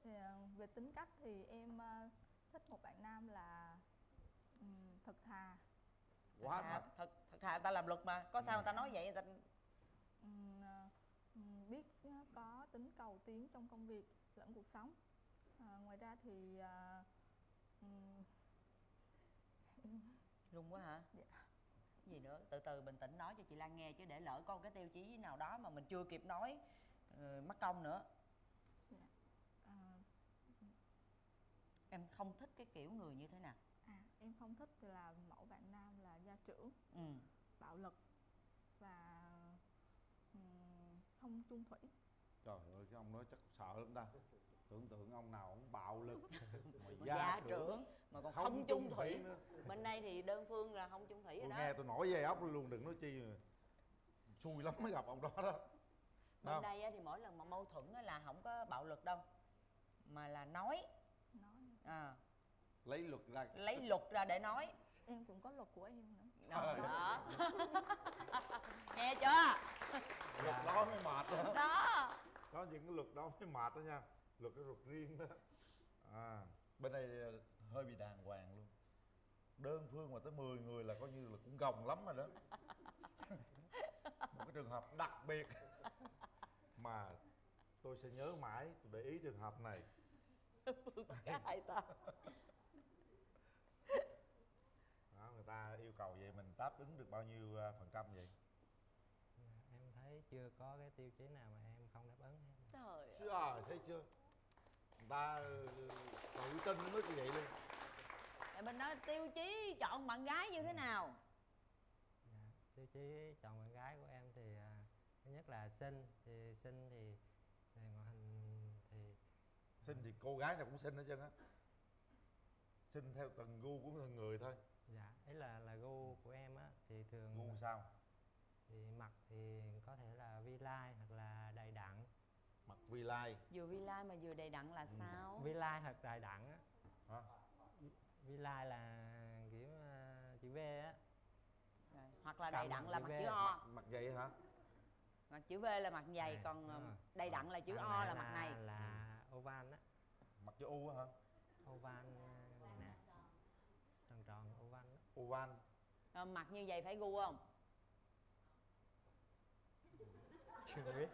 Thì, à, về tính cách thì em à, thích một bạn nam là ừm, thật thà. Quá thật thật. thật thà ta làm luật mà. Có sao người ta nói vậy người ta ừm, biết à, có tính cầu tiến trong công việc lẫn cuộc sống. À, ngoài ra thì à, ừm, em run quá hả? Dạ. gì nữa? Từ từ bình tĩnh nói cho chị Lan nghe chứ để lỡ có một cái tiêu chí nào đó mà mình chưa kịp nói ờ, mất công nữa. À, em không thích cái kiểu người như thế nào? À, em không thích thì là mẫu bạn nam là gia trưởng ừ. bạo lực và ừm, không chung thủy. Trời ơi cái ông nói chắc sợ lắm ta. Tưởng tượng ông nào ông bạo lực. Mà Mà gia trưởng mà còn không, chung thủy nữa. Bên đây thì đơn phương là không chung thủy rồi đó. nghe tôi nổi dây ốc luôn đừng nói chi mà. xui lắm mới gặp ông đó đó. Bên Không? đây á, thì mỗi lần mà mâu thuẫn á là không có bạo lực đâu mà là nói. Nói. À, lấy luật ra. Lấy luật ra để nói. Em cũng có luật của em nữa đó, đó. nghe chưa? Luật đó mới mệt đó. Đó. Có những cái luật đó mới mệt đó nha. Luật cái luật riêng đó. À bên đây ờ, hơi bị đàng hoàng luôn. Đơn phương mà tới 10 người là coi như là cũng gồng lắm rồi đó. Một cái trường hợp đặc biệt mà tôi sẽ nhớ mãi tôi để ý trường hợp này. Cả hai ta. đó người ta yêu cầu vậy mình đáp ứng được bao nhiêu ờ, phần trăm vậy? Em thấy chưa có cái tiêu chí nào mà em không đáp ứng hết. Trời Chứ à, thấy chưa? Người ta ờ, tự tin mức như vậy luôn. Tại mình nói tiêu chí chọn bạn gái như thế nào? Dạ, tiêu chí chọn bạn gái của em thì à, thứ nhất là xinh thì xinh thì, thì ngoại hình thì xinh thì cô gái nào cũng xinh hết trơn á. Xinh theo từng gu của từng người thôi. dạ ấy là là gu của em á thì thường gu sao? Thì mặt thì có thể là vi lai hoặc là đầy đặn. Mặt vi lai. Vừa vi lai mà vừa đầy đặn là sao? Vi lai hoặc đầy đặn á. Hả? Vi lai là kiểu à, chữ V á. Rồi, hoặc là đầy đặn là mặt V. chữ O. Mặt vậy hả? Mặt chữ V là mặt dày Này, còn đúng rồi. đầy đặn là chữ O lại là mặt này. là oval á. Mặt chữ u á hả? Oval này nè tròn tròn oval Rồi, mặt như vậy phải gu không? Chưa biết.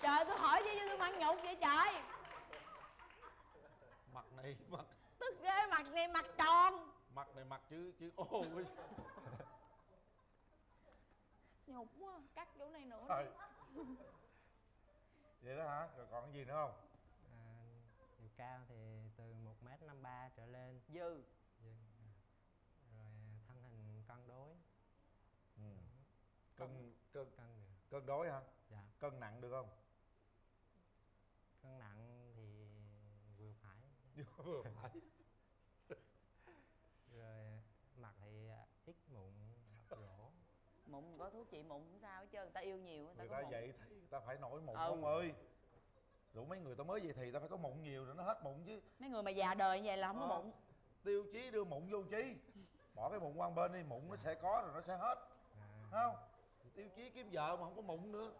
Trời tôi hỏi chứ tôi mang nhục vậy trời. Mặt này mặt tức ghê mặt này mặt tròn. Mặt này mặt chữ chữ ô nhục quá cắt chỗ này nữa đi. Vậy đó hả? Rồi còn cái gì nữa không? À, chiều cao thì từ 1 m 53 trở lên. Dư Dư, à. rồi thân hình cân đối ừ. Cân cân. cân được cân đối hả? Dạ. Cân nặng được không? Cân nặng thì vừa phải. Vừa phải. Rồi mặt thì à, ít mụn mặt rỗ. Mụn có thuốc trị mụn không sao hết trơn người ta yêu nhiều người ta người có ta mụn. vậy thì người ta phải nổi mụn Ừ. không ơi? Đủ mấy người ta mới vậy thì ta phải có mụn nhiều rồi nó hết mụn chứ. Mấy người mà già đời như vậy là không có Ờ. mụn. tiêu chí đưa mụn vô chi? Bỏ cái mụn qua bên đi mụn nó sẽ có rồi nó sẽ hết. À, Thấy không tiêu chí kiếm vợ mà không có mụn nữa.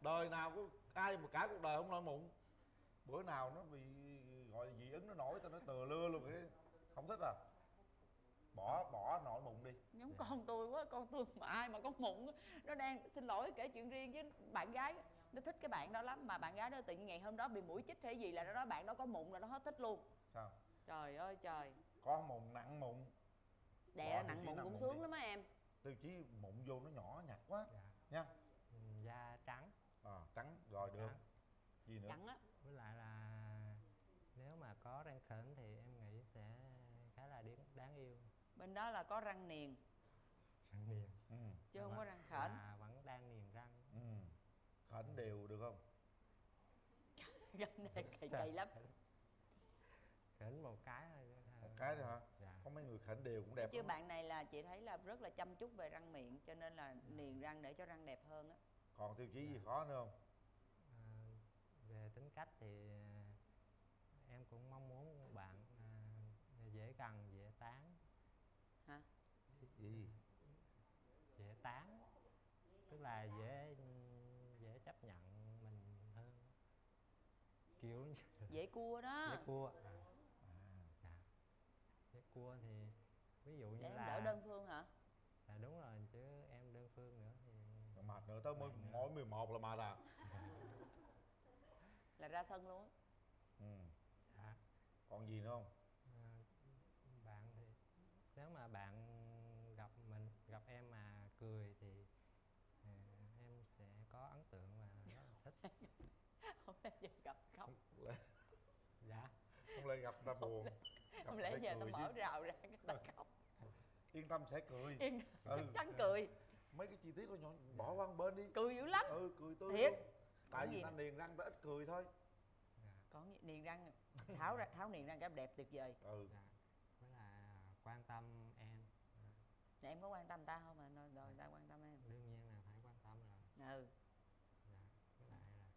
Đời nào có ai mà cả cuộc đời không nổi mụn. Bữa nào nó bị gọi là dị ứng nó nổi tao nói từa lưa luôn cái. Không thích à? Bỏ bỏ nổi mụn đi. Giống con tôi quá con tôi mà ai mà có mụn. Nó đang xin lỗi kể chuyện riêng với bạn gái. Nó thích cái bạn đó lắm mà bạn gái đó tự nhiên ngày hôm đó bị mũi chích hay gì là nó nói bạn đó có mụn là nó hết thích luôn. Sao? Trời ơi trời. Có mụn nặng mụn. Tiêu nặng mụn cũng sướng lắm á em tiêu chí mụn vô nó nhỏ nhặt quá. Dạ. Nha. Ừ, da trắng. À, trắng rồi được. Trắng. gì nữa? Chẳng á. Với lại là nếu mà có răng khểnh thì em nghĩ sẽ khá là đáng, đáng yêu. Bên đó là có răng niền răng niềm ừ. chứ không có răng khểnh. À, vẫn đang niềm răng. Ừ. Khẩn đều được không? Răng này kỳ Sao? kỳ lắm. Khểnh một cái thôi. Một cái thôi hả? dạ có mấy người khẩn đều cũng đẹp chứ lắm. bạn này là chị thấy là rất là chăm chút về răng miệng cho nên là niền răng để cho răng đẹp hơn á. Còn tiêu chí gì khó nữa không? À, về tính cách thì à, em cũng mong muốn bạn à, dễ gần dễ tán. Hả? Gì? Dễ tán tức là dễ dễ chấp nhận mình hơn. Kiểu dễ cua đó. Dễ cua. dạ cua thì ví dụ như để là đỡ đơn phương hả? Là đúng rồi chứ em đơn phương nữa thì mệt nữa tới mỗi, mỗi 11 là mệt à. Là ra sân luôn á. Ừ. dạ. Còn gì nữa không? À, bạn thì nếu mà bạn gặp mình gặp em mà cười thì à, em sẽ có ấn tượng và rất là thích. Không giờ gặp khóc lẽ dạ. Không lẽ gặp ta buồn không lẽ giờ tao mở chứ. rào ra người ta khóc. Yên tâm sẽ cười. Yên Ừ. chắc chắn cười. Mấy cái chi tiết đó nhỏ bỏ qua một bên đi. Cười dữ lắm. Ừ cười tươi Thiệt. luôn. tại vì ta niềng răng ta ít cười thôi. Còn gì- niềng răng tháo ra tháo niềng răng cái đẹp tuyệt vời. Ừ. Với là quan tâm em. Nè, em có quan tâm ta không mà? Rồi rồi ta quan tâm em. Đương nhiên là phải quan tâm rồi. Ừ. Dạ. Với lại là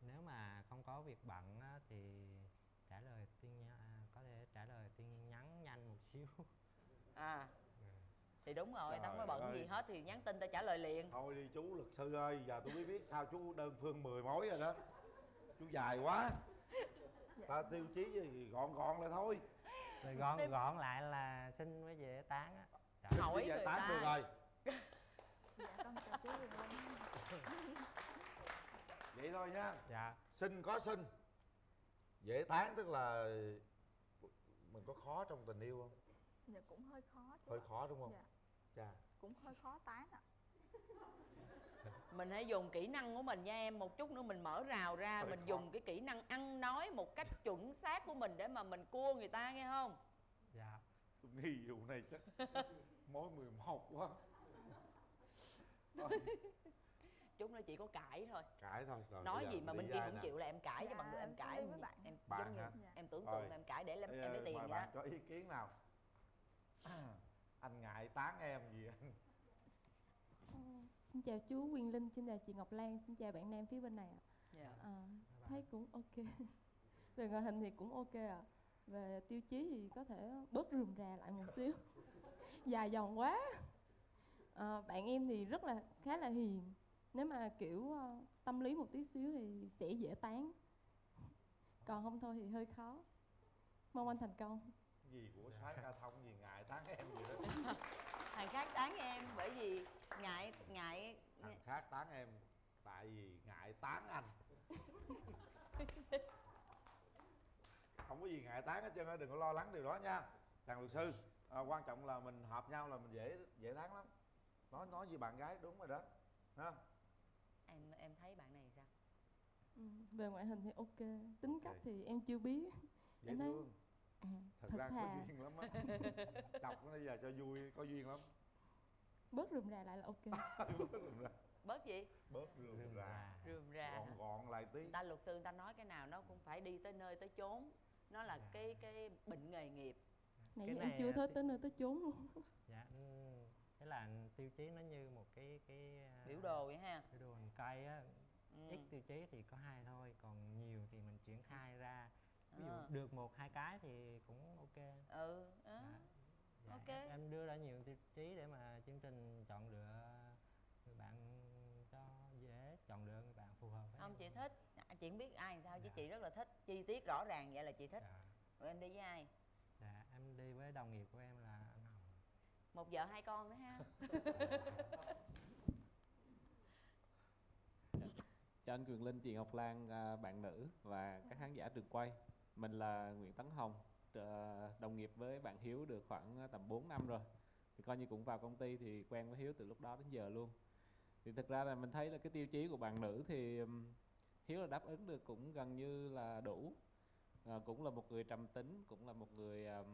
nếu mà không có việc bận á, thì trả lời tin nhắn à, có thể trả lời tin nhắn nhanh một xíu. À. Thì đúng rồi tao không có Trời bận gì ơi. hết thì nhắn tin tao trả lời liền. Thôi đi chú luật sư ơi giờ tôi mới biết sao chú đơn phương 10 mối rồi đó. Chú dài quá. Ta tiêu chí gì gọn gọn lại thôi. Rồi gọn gọn lại là xin mới về tán á. Hỏi người tán ta. được rồi. Dạ con chào chú Huyền Linh. Vậy thôi nha. Dạ. Xin có xin. Dễ tán tức là mình có khó trong tình yêu không dạ cũng hơi khó chú hơi ạ. khó đúng không dạ chà cũng hơi khó tán ạ mình hãy dùng kỹ năng của mình nha em một chút nữa mình mở rào ra Hơi mình khó. dùng cái kỹ năng ăn nói một cách chuẩn xác của mình để mà mình cua người ta nghe không dạ tôi nghi vụ này chắc mối 11 quá chút nữa chỉ có cãi thôi cãi thôi rồi nói bây gì mà đi bên kia không nè. chịu là em cãi cho Dạ, bằng được em em cãi đi với bạn. em Bạn giống như hả? em tưởng Rồi. tượng là em cãi để em, lấy tiền mời vậy đó bạn có ý kiến nào anh ngại tán em gì anh Ờ, Xin chào chú Quyền Linh, xin chào chị Ngọc Lan, xin chào bạn nam phía bên này ạ. Dạ. À, thấy cũng ok. Về ngoại hình thì cũng ok ạ. Về tiêu chí thì có thể bớt rườm rà lại một xíu. Dài dòng quá. À, bạn em thì rất là khá là hiền. Nếu mà kiểu ờ, tâm lý một tí xíu thì sẽ dễ tán. Còn không thôi thì hơi khó. Mong anh thành công. gì của sái ca thông tán em gì đó thằng khác tán em bởi vì ngại ngại thằng khác tán em tại vì ngại tán anh không có gì ngại tán hết trơn á đừng có lo lắng điều đó nha chàng luật sư à, quan trọng là mình hợp nhau là mình dễ dễ tán lắm nói nói với bạn gái đúng rồi đó ha em em thấy bạn này sao Ừ, về ngoại hình thì ok. Tính cách Ok. thì em chưa biết. dễ Em thấy thương à, thật, thật ra có thà. duyên lắm á. Chọc nó bây giờ cho vui có duyên lắm. Bớt rườm rà lại là ok. Bớt rườm rà. Bớt gì? Bớt rườm rà. rườm rà gọn gọn lại tí. Người ta luật sư người ta nói cái nào nó cũng phải đi tới nơi tới chốn. Nó là cái cái bệnh nghề nghiệp. Nãy Cái giờ em chưa tới tới nơi tới chốn luôn. Dạ ừ, thế là tiêu chí nó như một cái cái à, biểu đồ vậy ha. biểu đồ hình cây á. Ừ. ít tiêu chí thì có hai thôi còn nhiều thì mình triển khai ra ví dụ Ờ. được một hai cái thì cũng ok. Ừ đó. Dạ, ok. em, em đưa ra nhiều tiêu chí để mà chương trình chọn lựa người bạn cho dễ chọn lựa người bạn phù hợp với không em. chị thích. À, chị không biết ai làm sao chứ chị rất là thích. Chi tiết rõ ràng vậy là chị thích. Rồi em đi với ai? Dạ em đi với đồng nghiệp của em là anh Hồng. Một vợ hai con nữa ha. Cho anh Quyền Linh, chị Ngọc Lan, à, bạn nữ và các khán giả trường quay. Mình là Nguyễn Tấn Hồng, đồng nghiệp với bạn Hiếu được khoảng ờ, tầm 4 năm rồi. Thì coi như cũng vào công ty thì quen với Hiếu từ lúc đó đến giờ luôn. Thì thực ra là mình thấy là cái tiêu chí của bạn nữ thì Hiếu là đáp ứng được cũng gần như là đủ. À, cũng là một người trầm tính, cũng là một người um,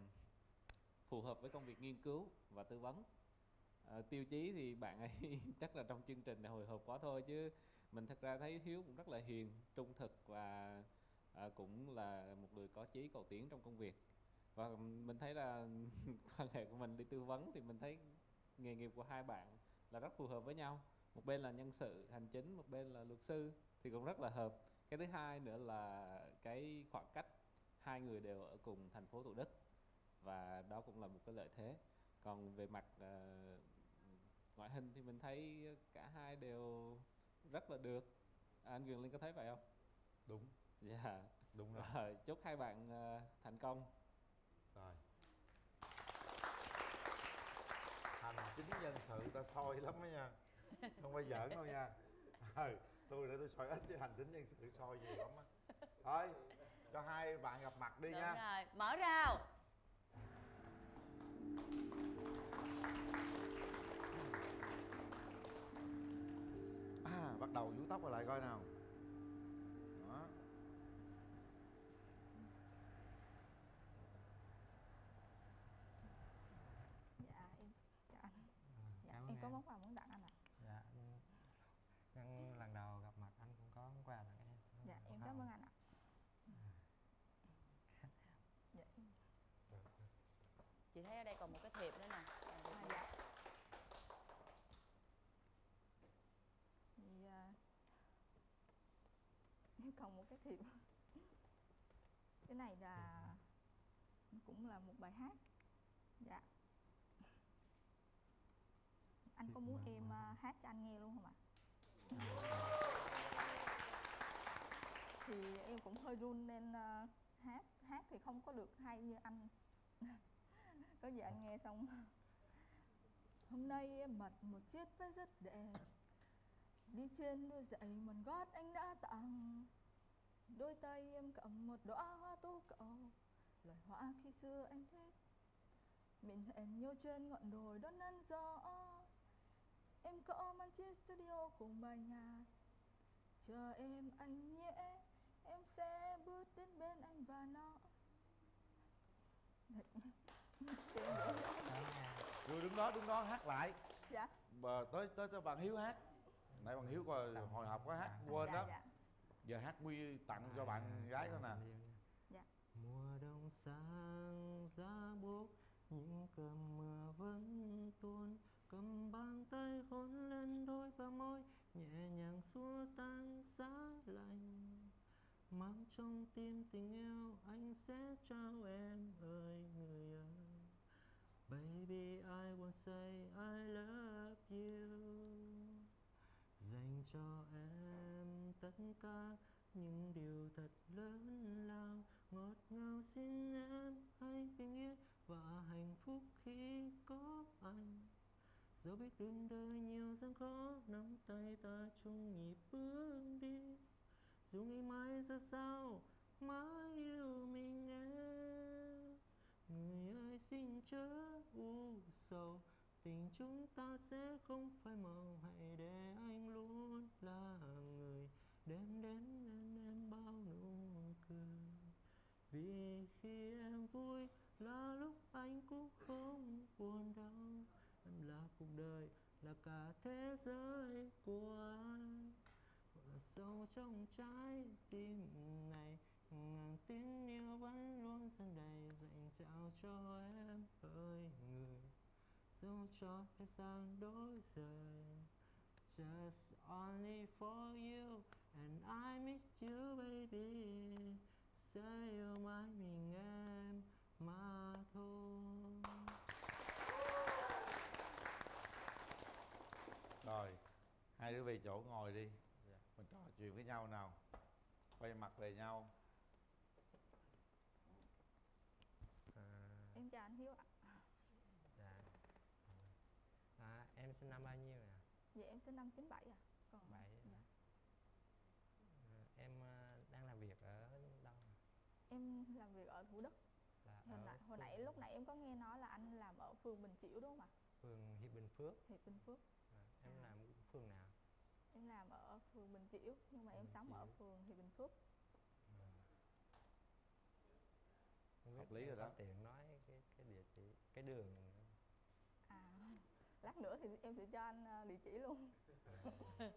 phù hợp với công việc nghiên cứu và tư vấn. À, tiêu chí thì bạn ấy chắc là trong chương trình này hồi hộp quá thôi chứ mình thật ra thấy Hiếu cũng rất là hiền, trung thực và à, cũng là một người có chí cầu tiến trong công việc. Và mình thấy là quan hệ của mình đi tư vấn thì mình thấy nghề nghiệp của hai bạn là rất phù hợp với nhau. Một bên là nhân sự hành chính một bên là luật sư thì cũng rất là hợp. Cái thứ hai nữa là cái khoảng cách hai người đều ở cùng thành phố Thủ Đức và đó cũng là một cái lợi thế. Còn về mặt uh, ngoại hình thì mình thấy cả hai đều rất là được. À, anh Quyền Linh có thấy vậy không? Đúng dạ. Đúng rồi. rồi chúc hai bạn ờ, thành công. Rồi. Hành chính nhân sự ta soi lắm đó nha. Không phải giỡn đâu nha. Ừ, tôi để tôi soi ít chứ hành chính nhân sự soi nhiều lắm á. Thôi cho hai bạn gặp mặt đi Đúng nha rồi. Mở rào. À, bắt đầu vuốt tóc lại coi nào có món quà muốn tặng anh ạ nhân lần đầu gặp mặt anh cũng có món quà tặng em. Dạ em cảm ơn anh ạ. Dạ chị thấy ở đây còn một cái thiệp nữa nè. À, để À, dạ. thì à, em còn một cái thiệp. Cái này là cũng là một bài hát. Dạ anh có muốn em ờ, hát cho anh nghe luôn không ạ? Thì em cũng hơi run nên ờ, hát hát thì không có được hay như anh. Có gì anh nghe xong. Hôm nay em mặc một chiếc váy rất đẹp, đi trên đôi giày mòn gót anh đã tặng. Đôi tay em cầm một đóa hoa tu cầu, loài hoa khi xưa anh thích. Mình hẹn nhau trên ngọn đồi đón nắng gió em có mang chiếc studio cùng bài nhạc. Chờ em anh nhé em sẽ bước đến bên anh và nó. Rồi đứng đó đứng đó hát lại. Dạ. Bờ tới tới tới bạn Hiếu hát. Nãy bạn Hiếu coi hồi hộp có hát quên dạ, đó. dạ. giờ hát quy tặng cho bạn gái thôi nè. Dạ. Mùa đông sang giá buốt những cơn mưa vẫn tuôn cầm bàn tay hôn lên đôi và môi nhẹ nhàng xua tan giá lạnh. Mang trong tim tình yêu anh sẽ trao em ơi người ơi. Baby, I won't say I love you. Dành cho em tất cả những điều thật lớn lao. Ngọt ngào xin em hãy bình yên và hạnh phúc khi có anh. Dẫu biết đường đời nhiều gian khó Nắm tay ta chung nhịp bước đi. Dù ngày mai ra sao Mãi yêu mình em. Người ơi xin chớ u sầu. Tình chúng ta sẽ không phai màu Hãy để anh luôn là người Đem đến em, em bao nụ cười. Vì khi em vui là lúc anh cũng không buồn đau. Em là cuộc đời, là cả thế giới của anh. Và sâu trong trái tim này ngàn tiếng yêu vẫn luôn dâng đầy dành trao cho em ơi người. Dù cho thế gian đổi rời just only for you and I miss you baby. Sẽ yêu mãi mình em mà thôi rồi hai đứa về chỗ ngồi đi. Mình trò chuyện với nhau nào. Quay mặt về nhau. À, em chào anh Hiếu ạ. Dạ. À, em sinh năm bao nhiêu nè dạ em sinh năm 97 ạ. Còn bảy dạ. à, em à, đang làm việc ở đâu? Em làm việc ở Thủ Đức. Là hồi ở nãy, hồi nãy lúc nãy em có nghe nói là anh làm ở phường Bình Chiểu đúng không ạ? Phường Hiệp Bình Phước. Hiệp Bình Phước. À, em À. làm phường nào em làm ở phường Bình Chiểu nhưng mà em Bình sống ở Chiểu. phường Hiệp Bình Phước. Không Hợp lý rồi đó. tiện nói cái cái địa chỉ cái đường. À lát nữa thì em sẽ cho anh ờ, địa chỉ luôn.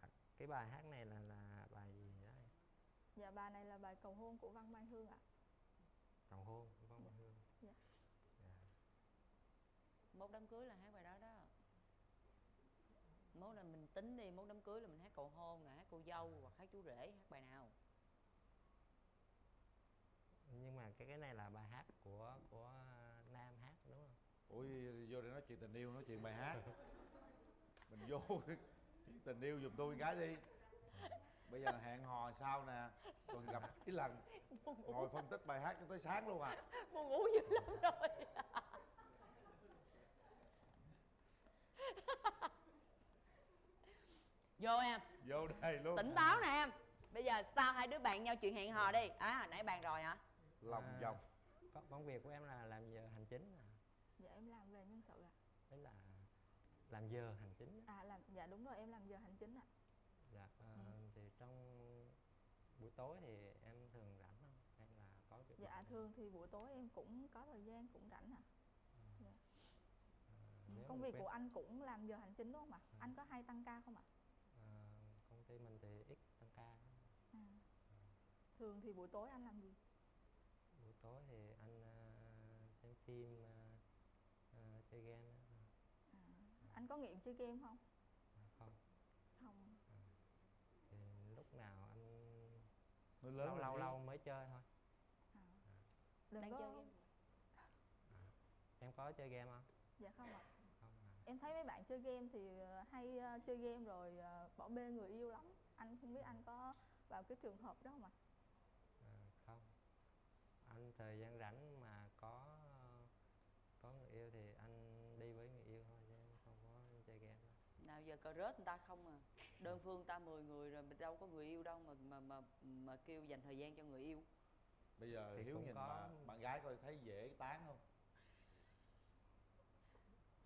À, cái bài hát này là là bài gì đó dạ bài này là bài cầu hôn của Văn Mai Hương ạ. Cầu hôn của Văn Mai Hương. Dạ. Dạ. mốt đám cưới là hát bài đó đó mốt là mình tính đi mốt đám cưới là mình hát cầu hôn nè hát cô dâu hoặc hát chú rể hát bài nào? Nhưng mà cái cái này là bài hát của của nam hát đúng không? Ủa vô đây nói chuyện tình yêu nói chuyện bài hát. Mình vô chuyện tình yêu giùm tôi cái đi. Bây giờ là hẹn hò sao nè còn gặp cái lần ngồi phân tích bài hát cho tới sáng luôn à. Buồn ngủ dữ lắm rồi vô em. Vô đây luôn. Tỉnh táo nè em. Bây giờ sao hai đứa bạn nhau chuyện hẹn hò đi. À hồi nãy bàn rồi hả? Lòng À, vòng. công việc của em là làm giờ hành chính à? Dạ em làm về nhân sự ạ. Đấy là làm giờ hành chính á. à làm dạ đúng rồi em làm giờ hành chính ạ. Dạ ờ, Ừ. thì trong buổi tối thì em thường rảnh không? Hay là có việc dạ thường thì buổi tối em cũng có thời gian cũng rảnh ạ. Dạ. Ờ, nếu công việc quen. của anh cũng làm giờ hành chính đúng không ạ? Anh có hay tăng ca không ạ? Ờ, công ty mình thì ít tăng ca à. Thường thì buổi tối anh làm gì? Buổi tối thì anh ờ, xem phim ờ, ờ, chơi game à. anh có nghiện chơi game không? À, không. Không. Thì lúc nào anh Người lớn lâu lâu lâu mới chơi thôi. Đừng Đang có chơi game. em có chơi game không? Dạ không ạ. Không à. em thấy mấy bạn chơi game thì hay chơi game rồi bỏ bê người yêu lắm. Anh không biết anh có vào cái trường hợp đó không ạ? À, thời gian rảnh mà có có người yêu thì anh đi với người yêu thôi chứ em không có chơi game đâu. nào giờ cờ rớt người ta không à? Đơn phương ta 10 người rồi mình đâu có người yêu đâu mà mà mà mà kêu dành thời gian cho người yêu. Bây giờ Thì hiếu nhìn có- mà bạn gái coi thấy dễ tán không?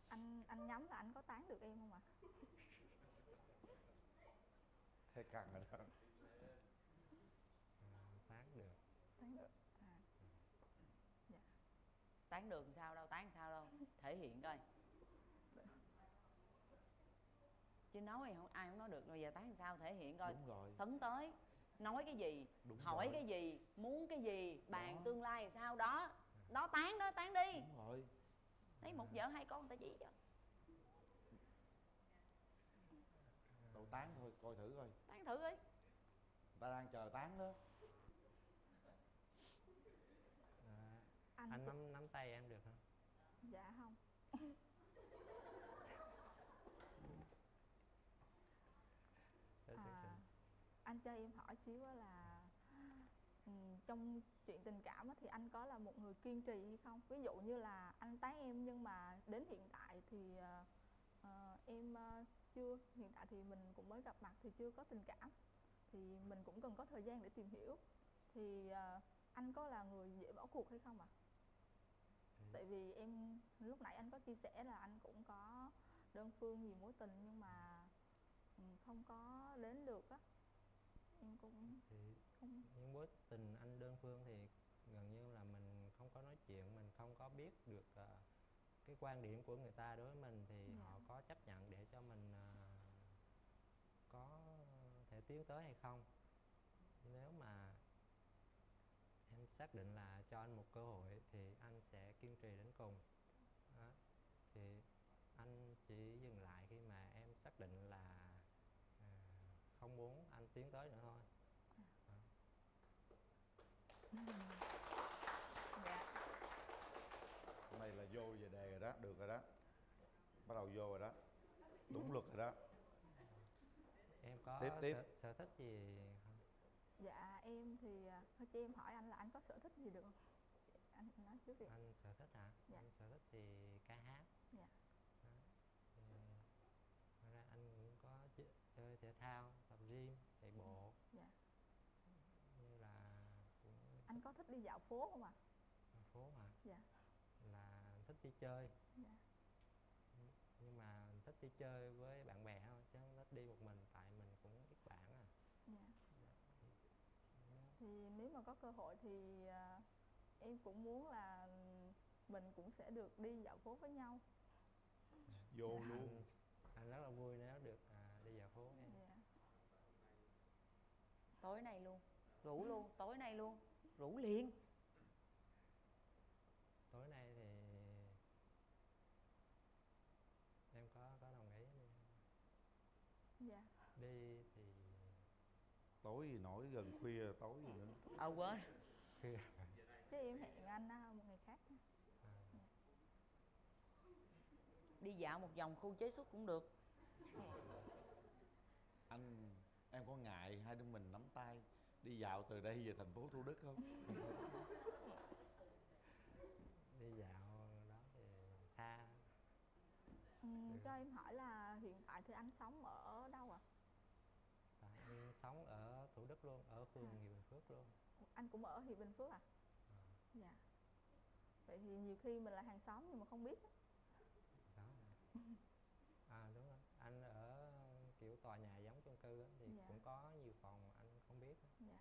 Anh anh nhắm là anh có tán được em không ạ? Hay căng rồi đó À, tán được tán được à dạ tán làm sao đâu tán sao đâu thể hiện coi. Chứ nói thì không ai không nói được bây giờ tán sao thể hiện coi. Đúng rồi. sấn tới nói cái gì Đúng hỏi rồi. cái gì muốn cái gì bàn Đó. tương lai thì sao đó. Đó tán đó tán đi. Đúng rồi. Lấy một vợ hai con người ta chỉ cho. Đâu tán thôi coi thử coi. Tán thử đi. Người ta đang chờ tán đó Anh anh chị- nắm nắm tay em được không. Dạ không thử à, anh cho em hỏi xíu là ừm, trong chuyện tình cảm thì anh có là một người kiên trì hay không? Ví dụ như là anh tán em nhưng mà đến hiện tại thì ờ, em ờ, chưa hiện tại thì mình cũng mới gặp mặt thì chưa có tình cảm. Thì mình cũng cần có thời gian để tìm hiểu. Thì ờ, anh có là người dễ bỏ cuộc hay không ạ tại vì em lúc nãy anh có chia sẻ là anh cũng có đơn phương nhiều mối tình nhưng mà ừ, không có đến được á em cũng thì không những mối tình anh đơn phương thì gần như là mình không có nói chuyện mình không có biết được ờ, cái quan điểm của người ta đối với mình thì Dạ. họ có chấp nhận để cho mình ờ, có thể tiến tới hay không nếu mà xác định là cho anh một cơ hội thì anh sẽ kiên trì đến cùng. Đó. thì anh chỉ dừng lại khi mà em xác định là à, không muốn anh tiến tới nữa thôi. Đó. dạ. Nay là vô về đề rồi đó được rồi đó. Bắt đầu vô rồi đó. Đúng luật rồi đó. Em có Tiếp, tiếp. Sở, sở thích gì dạ em thì à, thôi cho em hỏi anh là anh có sở thích gì được không? Anh nói trước đi. Anh sở thích hả? Dạ. anh sở thích thì ca hát. Dạ. Đó. Thì, ngoài ra anh cũng có ch- chơi thể thao tập gym chạy bộ. Dạ. Như là cũng anh có thích đi dạo phố không ạ? Thành phố hả? Dạ. Là thích đi chơi. Dạ. Nhưng mà thích đi chơi với bạn bè thôi chứ không thích đi một mình tại mình cũng ít bạn à dạ thì nếu mà có cơ hội thì à, em cũng muốn là mình cũng sẽ được đi dạo phố với nhau. Vô Anh- luôn. Anh rất là vui nếu được à, đi dạo phố em dạ. Tối nay luôn. Rủ luôn. Tối nay luôn. Rủ liền tối nay thì em có có đồng ý đi không? dạ đi thì tối gì nổi gần khuya tối gì nữa. Ờ quên. Khuya chứ em hẹn anh à, một ngày khác. Đi dạo một vòng khu chế xuất cũng được. Anh em có ngại hai đứa mình nắm tay đi dạo từ đây về thành phố thủ đức không? Đi dạo đó thì xa ừ, cho em hỏi là hiện tại thì anh sống ở đâu ạ? Tại anh sống ở đức luôn ở phường Hiệp Bình Phước luôn. Anh cũng ở Hiệp Bình Phước à? Dạ. Vậy thì nhiều khi mình là hàng xóm nhưng mà không biết sáu à đúng rồi. Anh ở kiểu tòa nhà giống chung cư thì Dạ. cũng có nhiều phòng anh không biết dạ.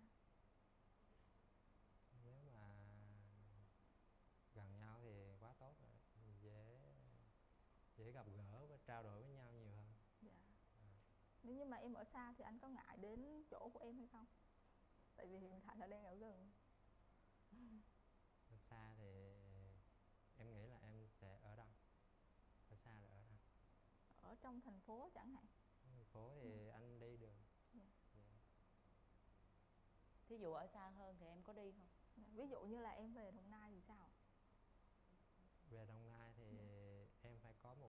Nếu mà gần nhau thì quá tốt rồi. Dễ dễ gặp gỡ và trao đổi với nhau nếu như mà em ở xa thì anh có ngại đến chỗ của em hay không? Tại vì hiện tại là đang ở gần. Ở xa thì em nghĩ là em sẽ ở đâu? Ở xa là ở đâu? Ở trong thành phố chẳng hạn. Thành phố thì anh đi được Dạ. Dạ. thí dụ ở xa hơn thì em có đi không? Dạ, ví dụ như là em về đồng nai